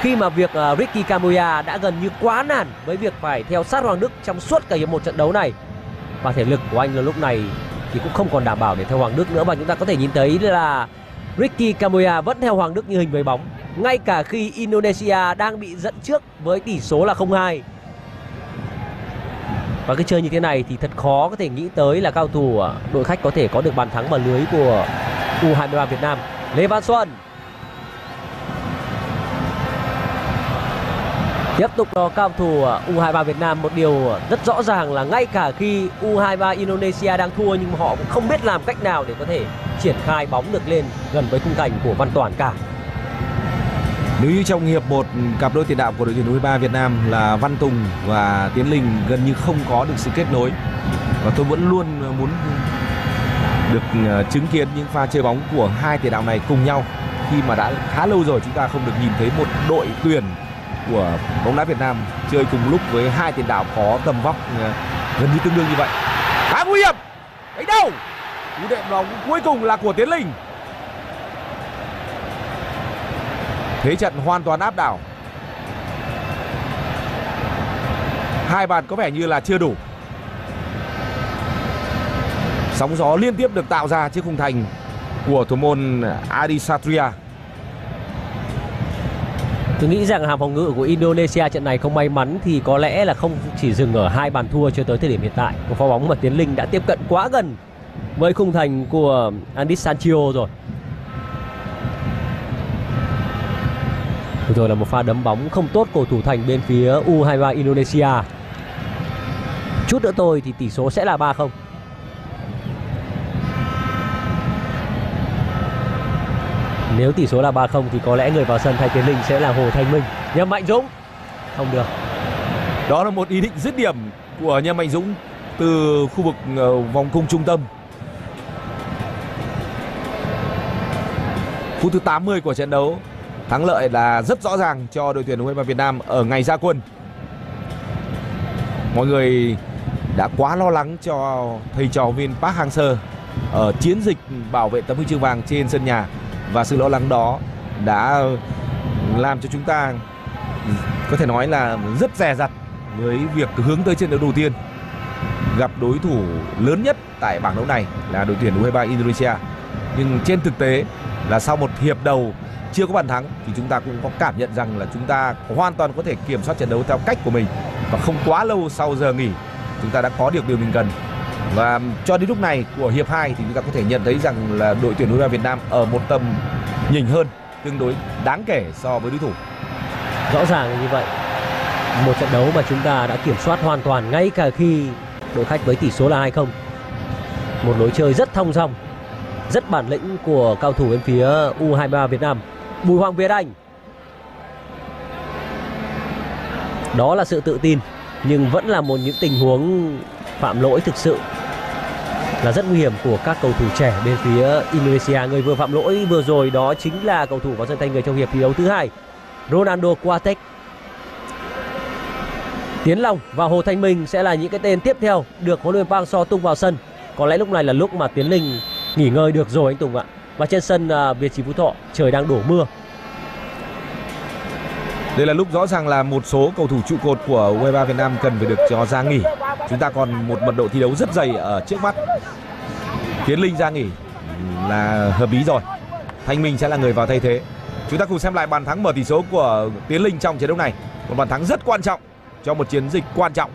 Khi mà việc à, Ricky Kamuya đã gần như quá nản với việc phải theo sát Hoàng Đức trong suốt cả hiệp một trận đấu này. Và thể lực của anh là lúc này thì cũng không còn đảm bảo để theo Hoàng Đức nữa. Và chúng ta có thể nhìn thấy là Ricky Kamoya vẫn theo Hoàng Đức như hình với bóng, ngay cả khi Indonesia đang bị dẫn trước với tỷ số là 0-2 và cái chơi như thế này thì thật khó có thể nghĩ tới là cao thủ đội khách có thể có được bàn thắng vào lưới của U23 Việt Nam. Lê Văn Xuân. Tiếp tục đó cao thủ U23 Việt Nam, một điều rất rõ ràng là ngay cả khi U23 Indonesia đang thua nhưng họ cũng không biết làm cách nào để có thể triển khai bóng được lên gần với khung thành của Văn Toàn cả. Nếu như trong hiệp một cặp đôi tiền đạo của đội tuyển U23 Việt Nam là Văn Tùng và Tiến Linh gần như không có được sự kết nối và tôi vẫn luôn muốn được ờ, chứng kiến những pha chơi bóng của hai tiền đạo này cùng nhau khi mà đã khá lâu rồi chúng ta không được nhìn thấy một đội tuyển của bóng đá Việt Nam chơi cùng lúc với hai tiền đạo có tầm vóc ờ, gần như tương đương như vậy. Khá nguy hiểm. Đánh đâu? Cú đệm bóng cuối cùng là của Tiến Linh. Thế trận hoàn toàn áp đảo. Hai bàn có vẻ như là chưa đủ. Sóng gió liên tiếp được tạo ra trước khung thành của thủ môn Adi Satria. Tôi nghĩ rằng hàng phòng ngự của Indonesia trận này không may mắn thì có lẽ là không chỉ dừng ở hai bàn thua cho tới thời điểm hiện tại. Một pha bóng mà Tiến Linh đã tiếp cận quá gần với khung thành của Andis Sanchio rồi. Vừa rồi là một pha đấm bóng không tốt của thủ thành bên phía U23 Indonesia. Chút nữa thôi thì tỷ số sẽ là 3-0. Nếu tỷ số là 3-0 thì có lẽ người vào sân thay Tiến Linh sẽ là Hồ Thanh Minh. Nhâm Mạnh Dũng không được. Đó là một ý định dứt điểm của Nhâm Mạnh Dũng từ khu vực ờ, vòng cung trung tâm. Phút thứ 80 của trận đấu, thắng lợi là rất rõ ràng cho đội tuyển U23 Việt Nam ở ngày ra quân. Mọi người đã quá lo lắng cho thầy trò viên Park Hang-seo ở chiến dịch bảo vệ tấm huy chương vàng trên sân nhà và sự lo lắng đó đã làm cho chúng ta có thể nói là rất dè dặt với việc hướng tới trận đấu đầu tiên gặp đối thủ lớn nhất tại bảng đấu này là đội tuyển U23 Indonesia. Nhưng trên thực tế là sau một hiệp đầu chưa có bàn thắng thì chúng ta cũng có cảm nhận rằng là chúng ta hoàn toàn có thể kiểm soát trận đấu theo cách của mình và không quá lâu sau giờ nghỉ chúng ta đã có được điều mình cần và cho đến lúc này của hiệp 2 thì chúng ta có thể nhận thấy rằng là đội tuyển U23 Việt Nam ở một tầm nhỉnh hơn tương đối đáng kể so với đối thủ. Rõ ràng là như vậy. Một trận đấu mà chúng ta đã kiểm soát hoàn toàn ngay cả khi đội khách với tỷ số là 2-0. Một lối chơi rất thong dong, rất bản lĩnh của cao thủ bên phía U23 Việt Nam. Bùi Hoàng Việt Anh. Đó là sự tự tin nhưng vẫn là một những tình huống phạm lỗi thực sự là rất nguy hiểm của các cầu thủ trẻ bên phía Indonesia. Người vừa phạm lỗi vừa rồi đó chính là cầu thủ vào sân tay người trong hiệp thi đấu thứ hai, Ronaldo Quatek. Tiến Long và Hồ Thanh Minh sẽ là những cái tên tiếp theo được huấn luyện Park So tung vào sân. Có lẽ lúc này là lúc mà Tiến Linh nghỉ ngơi được rồi anh Tùng ạ. Và trên sân uh, Việt Trì Phú Thọ trời đang đổ mưa. Đây là lúc rõ ràng là một số cầu thủ trụ cột của U23 Việt Nam cần phải được cho ra nghỉ. Chúng ta còn một mật độ thi đấu rất dày ở trước mắt. Tiến Linh ra nghỉ là hợp lý rồi. Thanh Minh sẽ là người vào thay thế. Chúng ta cùng xem lại bàn thắng mở tỷ số của Tiến Linh trong trận đấu này. Một bàn thắng rất quan trọng cho một chiến dịch quan trọng.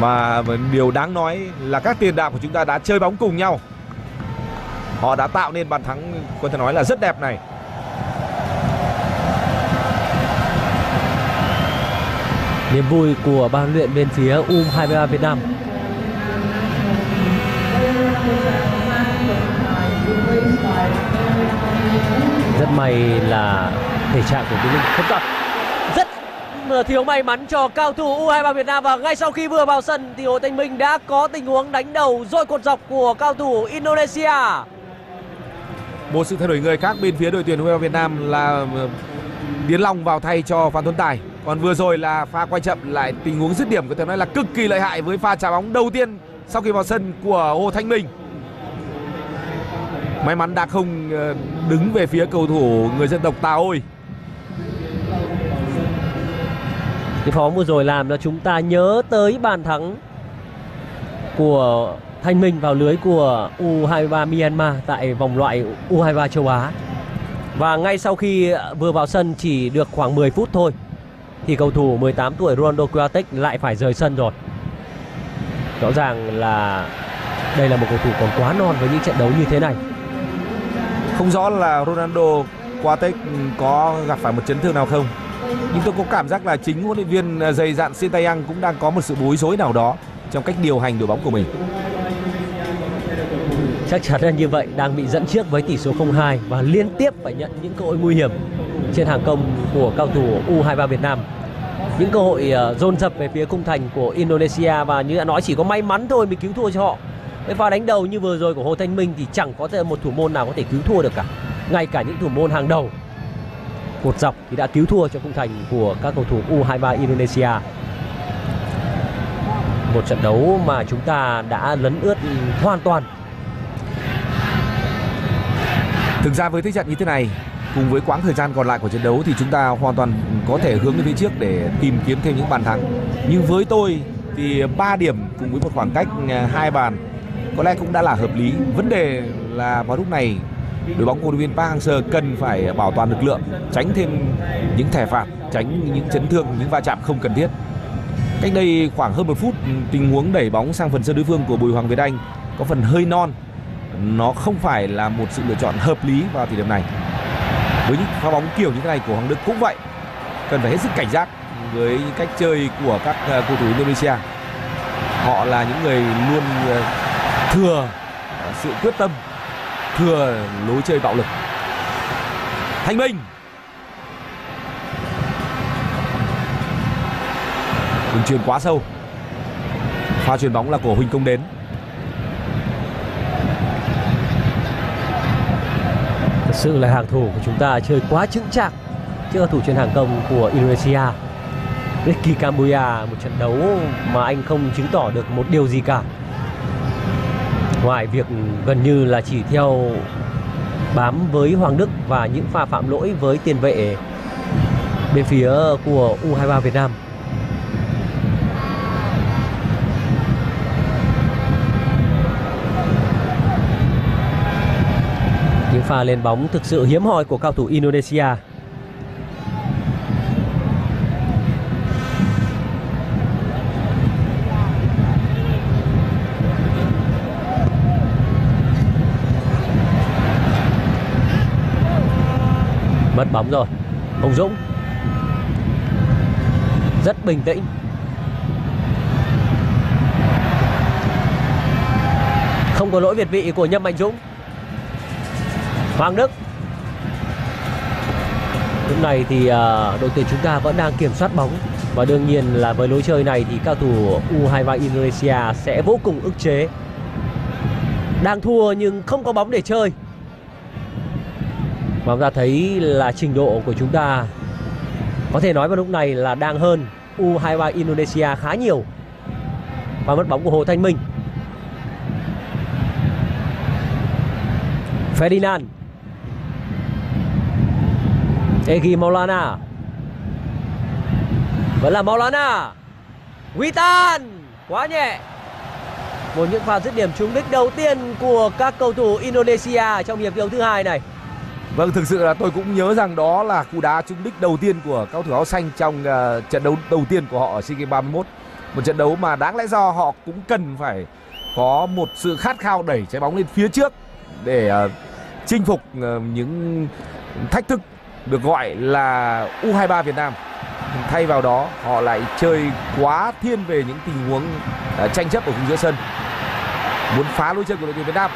Và điều đáng nói là các tiền đạo của chúng ta đã chơi bóng cùng nhau. Họ đã tạo nên bàn thắng, có thể nói là rất đẹp này. Niềm vui của ban luyện bên phía U23 Việt Nam Rất may là thể trạng của Tiến Linh không tập Vâng, ờ, thiếu may mắn cho cao thủ U23 Việt Nam Và ngay sau khi vừa vào sân thì Hồ Thanh Minh đã có tình huống đánh đầu dội cột dọc của cao thủ Indonesia Một sự thay đổi người khác bên phía đội tuyển U23 Việt Nam là ờ, Tiến Long vào thay cho Phan Tuấn Tài còn vừa rồi là pha quay chậm, lại tình huống dứt điểm có thể nói là cực kỳ lợi hại với pha trả bóng đầu tiên sau khi vào sân của Hồ Thanh Minh. May mắn đã không ờ, đứng về phía cầu thủ người dân tộc Tà ôi. Cái phó vừa rồi làm cho chúng ta nhớ tới bàn thắng của Thanh Minh vào lưới của U23 Myanmar tại vòng loại U23 châu Á. Và ngay sau khi vừa vào sân chỉ được khoảng 10 phút thôi, thì cầu thủ 18 tuổi Ronaldo Quatek lại phải rời sân rồi. Rõ ràng là đây là một cầu thủ còn quá non với những trận đấu như thế này. Không rõ là Ronaldo Quatek có gặp phải một chấn thương nào không. Nhưng tôi có cảm giác là chính huấn luyện viên à, dày dạn Sintayang cũng đang có một sự bối rối nào đó trong cách điều hành đội bóng của mình. Chắc chắn là như vậy, đang bị dẫn trước với tỷ số 0-2 và liên tiếp phải nhận những cơ hội nguy hiểm trên hàng công của cao thủ U23 Việt Nam. Những cơ hội à, dồn dập về phía khung thành của Indonesia và như đã nói chỉ có may mắn thôi mới cứu thua cho họ. Cái pha đánh đầu như vừa rồi của Hồ Thanh Minh thì chẳng có thể một thủ môn nào có thể cứu thua được cả. Ngay cả những thủ môn hàng đầu cột dọc thì đã cứu thua cho khung thành của các cầu thủ U23 Indonesia. Một trận đấu mà chúng ta đã lấn ướt hoàn toàn Thực ra với thế trận như thế này, cùng với quãng thời gian còn lại của trận đấu thì chúng ta hoàn toàn có thể hướng đến phía trước để tìm kiếm thêm những bàn thắng. Nhưng với tôi thì 3 điểm cùng với một khoảng cách à, hai bàn có lẽ cũng đã là hợp lý. Vấn đề là vào lúc này đội bóng của viên Park Hang-seo cần phải bảo toàn lực lượng, tránh thêm những thẻ phạt, tránh những chấn thương, những va chạm không cần thiết. Cách đây khoảng hơn một phút tình huống đẩy bóng sang phần sân đối phương của Bùi Hoàng Việt Anh có phần hơi non. Nó không phải là một sự lựa chọn hợp lý vào thời điểm này với những pha bóng kiểu như thế này của Hoàng Đức cũng vậy cần phải hết sức cảnh giác với cách chơi của các à, cầu thủ Indonesia họ là những người luôn à, thừa sự quyết tâm thừa lối chơi bạo lực Thanh Minh đường truyền quá sâu pha chuyền bóng là của Huỳnh Công đến sự là hàng thủ của chúng ta chơi quá chững chạc trước thủ trên hàng công của Indonesia. Ricky Cambodia một trận đấu mà anh không chứng tỏ được một điều gì cả. Ngoài việc gần như là chỉ theo bám với Hoàng Đức và những pha phạm lỗi với tiền vệ bên phía của U23 Việt Nam. những pha lên bóng thực sự hiếm hoi của cao thủ Indonesia. Mất bóng rồi. Hùng Dũng rất bình tĩnh. Không có lỗi việt vị của Nhâm Mạnh Dũng. Hoàng Đức Lúc này thì à, đội tuyển chúng ta vẫn đang kiểm soát bóng Và đương nhiên là với lối chơi này thì cao thủ U23 Indonesia sẽ vô cùng ức chế Đang thua nhưng không có bóng để chơi và chúng ta thấy là trình độ của chúng ta Có thể nói vào lúc này là đang hơn U23 Indonesia khá nhiều Và mất bóng của Hồ Thanh Minh. Ferdinand. Egi Maulana. Vẫn là Maulana. Witan Quá nhẹ. Một những pha dứt điểm trúng đích đầu tiên của các cầu thủ Indonesia trong hiệp đấu thứ hai này. Vâng, thực sự là tôi cũng nhớ rằng đó là cú đá trúng đích đầu tiên của cao thủ áo xanh trong uh, trận đấu đầu tiên của họ ở SEA Games 31. Một trận đấu mà đáng lẽ do họ cũng cần phải có một sự khát khao đẩy trái bóng lên phía trước để uh, chinh phục uh, những thách thức được gọi là U23 Việt Nam. Thay vào đó họ lại chơi quá thiên về những tình huống uh, tranh chấp ở khung giữa sân. Muốn phá lối chơi của đội tuyển Việt Nam.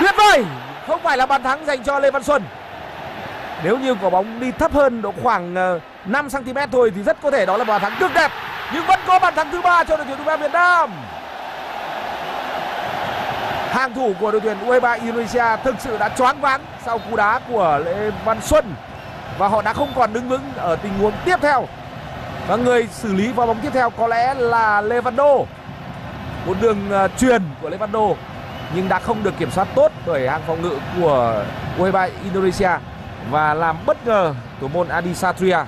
Tuyệt vời! Không phải là bàn thắng dành cho Lê Văn Xuân. Nếu như quả bóng đi thấp hơn độ khoảng ờ, 5 cm thôi thì rất có thể đó là bàn thắng cực đẹp. Nhưng vẫn có bàn thắng thứ ba cho đội tuyển U23 Việt Nam. Hàng thủ của đội tuyển U23 Indonesia thực sự đã choáng váng sau cú đá của Lê Văn Xuân và họ đã không còn đứng vững ở tình huống tiếp theo. Và người xử lý vào bóng tiếp theo có lẽ là Lê Văn Đô. Một đường ờ, truyền của Lê Văn Đô, nhưng đã không được kiểm soát tốt bởi hàng phòng ngự của U23 Indonesia và làm bất ngờ thủ môn Adi Satria.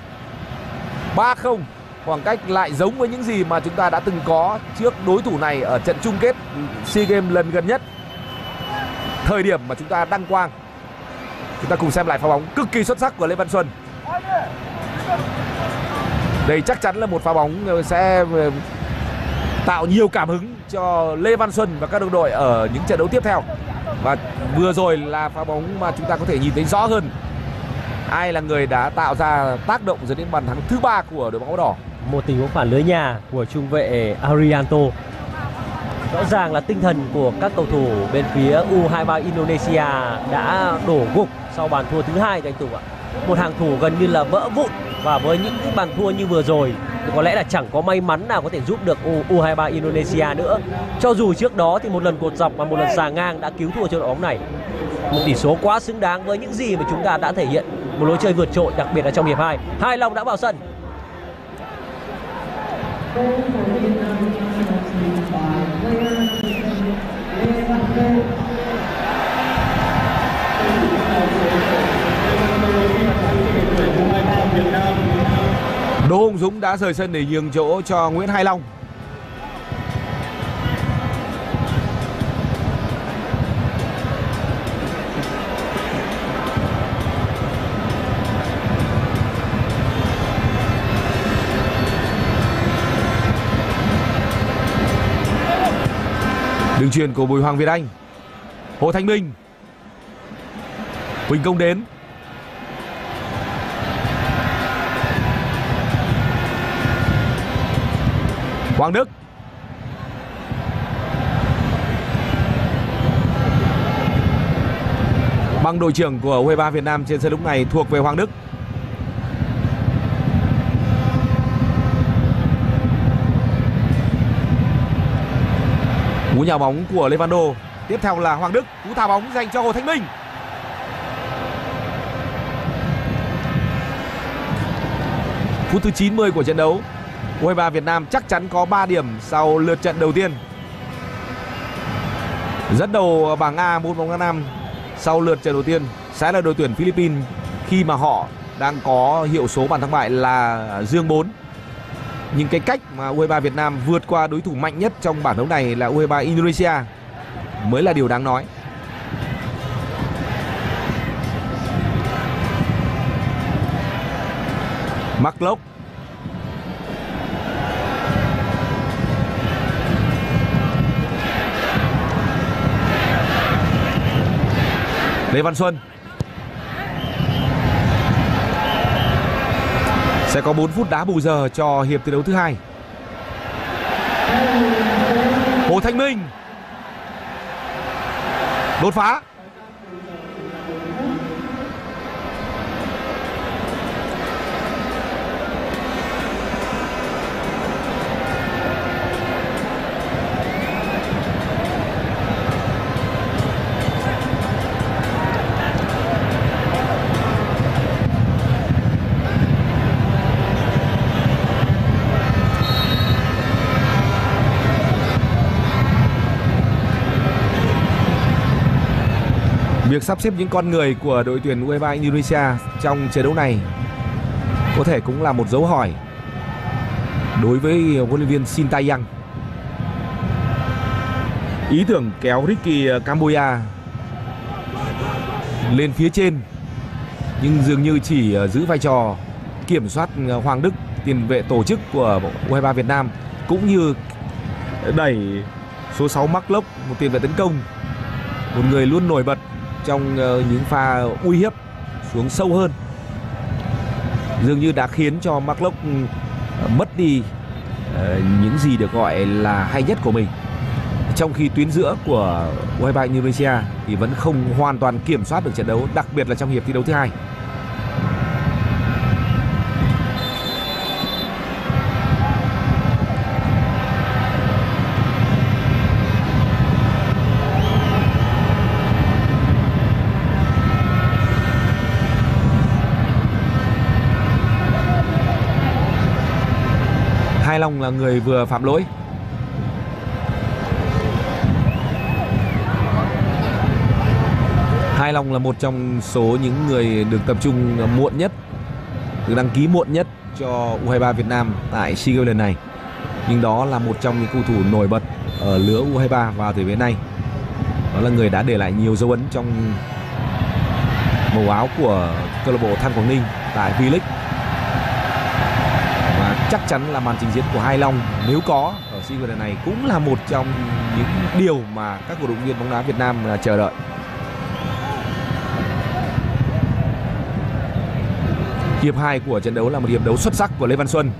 3-0 khoảng cách lại giống với những gì mà chúng ta đã từng có trước đối thủ này ở trận chung kết SEA Games lần gần nhất. Thời điểm mà chúng ta đăng quang. Chúng ta cùng xem lại pha bóng cực kỳ xuất sắc của Lê Văn Xuân. Đây chắc chắn là một pha bóng ờ, sẽ ờ, tạo nhiều cảm hứng cho Lê Văn Xuân và các đồng đội ở những trận đấu tiếp theo. Và vừa rồi là pha bóng mà chúng ta có thể nhìn thấy rõ hơn ai là người đã tạo ra tác động dẫn đến bàn thắng thứ ba của đội bóng áo đỏ. Một tình huống phản lưới nhà của trung vệ Arianto. Rõ ràng là tinh thần của các cầu thủ bên phía U23 Indonesia đã đổ gục sau bàn thua thứ hai anh Tùng ạ. Một hàng thủ gần như là vỡ vụn và với những cái bàn thua như vừa rồi thì có lẽ là chẳng có may mắn nào có thể giúp được U, U23 Indonesia nữa. Cho dù trước đó thì một lần cột dọc và một lần xà ngang đã cứu thua cho đội bóng này. Một tỷ số quá xứng đáng với những gì mà chúng ta đã thể hiện một lối chơi vượt trội, đặc biệt là trong hiệp 2. Hai Long đã vào sân. Đỗ Hùng Dũng đã rời sân để nhường chỗ cho Nguyễn Hai Long. Đường truyền của Bùi Hoàng Việt Anh. Hồ Thanh Minh. Huỳnh Công đến. Hoàng Đức. Bằng đội trưởng của U23 Việt Nam trên sân lúc này thuộc về Hoàng Đức. Cú nhào bóng của Levando. Tiếp theo là Hoàng Đức, cú thả bóng dành cho Hồ Thanh Minh. Phút thứ 90 của trận đấu, U23 Việt Nam chắc chắn có 3 điểm sau lượt trận đầu tiên. Dẫn đầu bảng A môn bóng đá nam sau lượt trận đầu tiên sẽ là đội tuyển Philippines khi mà họ đang có hiệu số bàn thắng bại là dương 4 nhưng cái cách mà U23 Việt Nam vượt qua đối thủ mạnh nhất trong bảng đấu này là U23 Indonesia mới là điều đáng nói. Mắc lốc Lê Văn Xuân Sẽ có 4 phút đá bù giờ cho hiệp thi đấu thứ hai. Hồ Thanh Minh. Đột phá. Việc sắp xếp những con người của đội tuyển U23 Indonesia trong trận đấu này có thể cũng là một dấu hỏi đối với huấn luyện viên Shin Tae-yang. Ý tưởng kéo Ricky Camboya lên phía trên, nhưng dường như chỉ giữ vai trò kiểm soát Hoàng Đức, tiền vệ tổ chức của U23 Việt Nam, cũng như đẩy số 6 Mark Lốc một tiền vệ tấn công, một người luôn nổi bật trong ờ, những pha uy hiếp xuống sâu hơn. Dường như đã khiến cho Mark ừ, mất đi ờ, những gì được gọi là hay nhất của mình. Trong khi tuyến giữa của U23 Indonesia thì vẫn không hoàn toàn kiểm soát được trận đấu, đặc biệt là trong hiệp thi đấu thứ hai. Hai Long là người vừa phạm lỗi. Hai Long là một trong số những người được tập trung muộn nhất, Được đăng ký muộn nhất cho U23 Việt Nam tại SEA Games lần này. Nhưng đó là một trong những cầu thủ nổi bật ở lứa U23 vào thời điểm này. Đó là người đã để lại nhiều dấu ấn trong màu áo của câu lạc bộ Than Quảng Ninh tại V-League chắc chắn là màn trình diễn của Hai Long nếu có, ở SEA Games này cũng là một trong những điều mà các cổ động viên bóng đá Việt Nam à, chờ đợi. Hiệp 2 của trận đấu là một hiệp đấu xuất sắc của Lê Văn Xuân.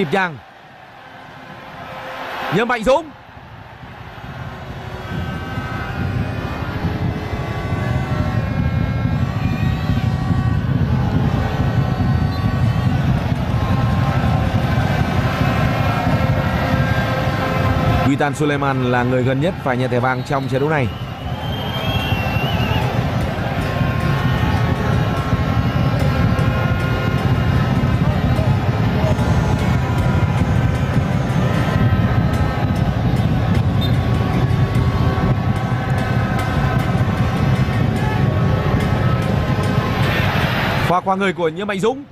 Rất nhịp nhàng Nhâm Mạnh Dũng Vitan Suleiman là người gần nhất phải nhận thẻ vàng trong trận đấu này. Qua người của Nhâm Mạnh Dũng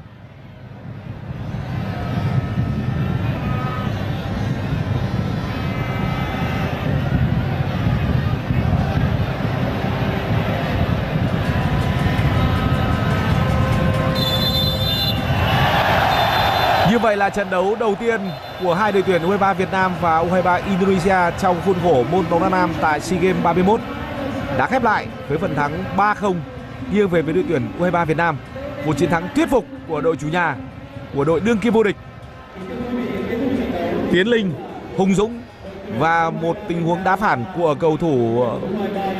Như vậy là trận đấu đầu tiên của hai đội tuyển U23 Việt Nam và U23 Indonesia trong khuôn khổ môn bóng đá nam tại SEA Games 31 đã khép lại với phần thắng 3-0 nghiêng về với đội tuyển U23 Việt Nam. Một chiến thắng thuyết phục của đội chủ nhà, của đội đương kim vô địch. Tiến Linh, Hùng Dũng và một tình huống đá phản của cầu thủ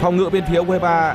phòng ngự bên phía U23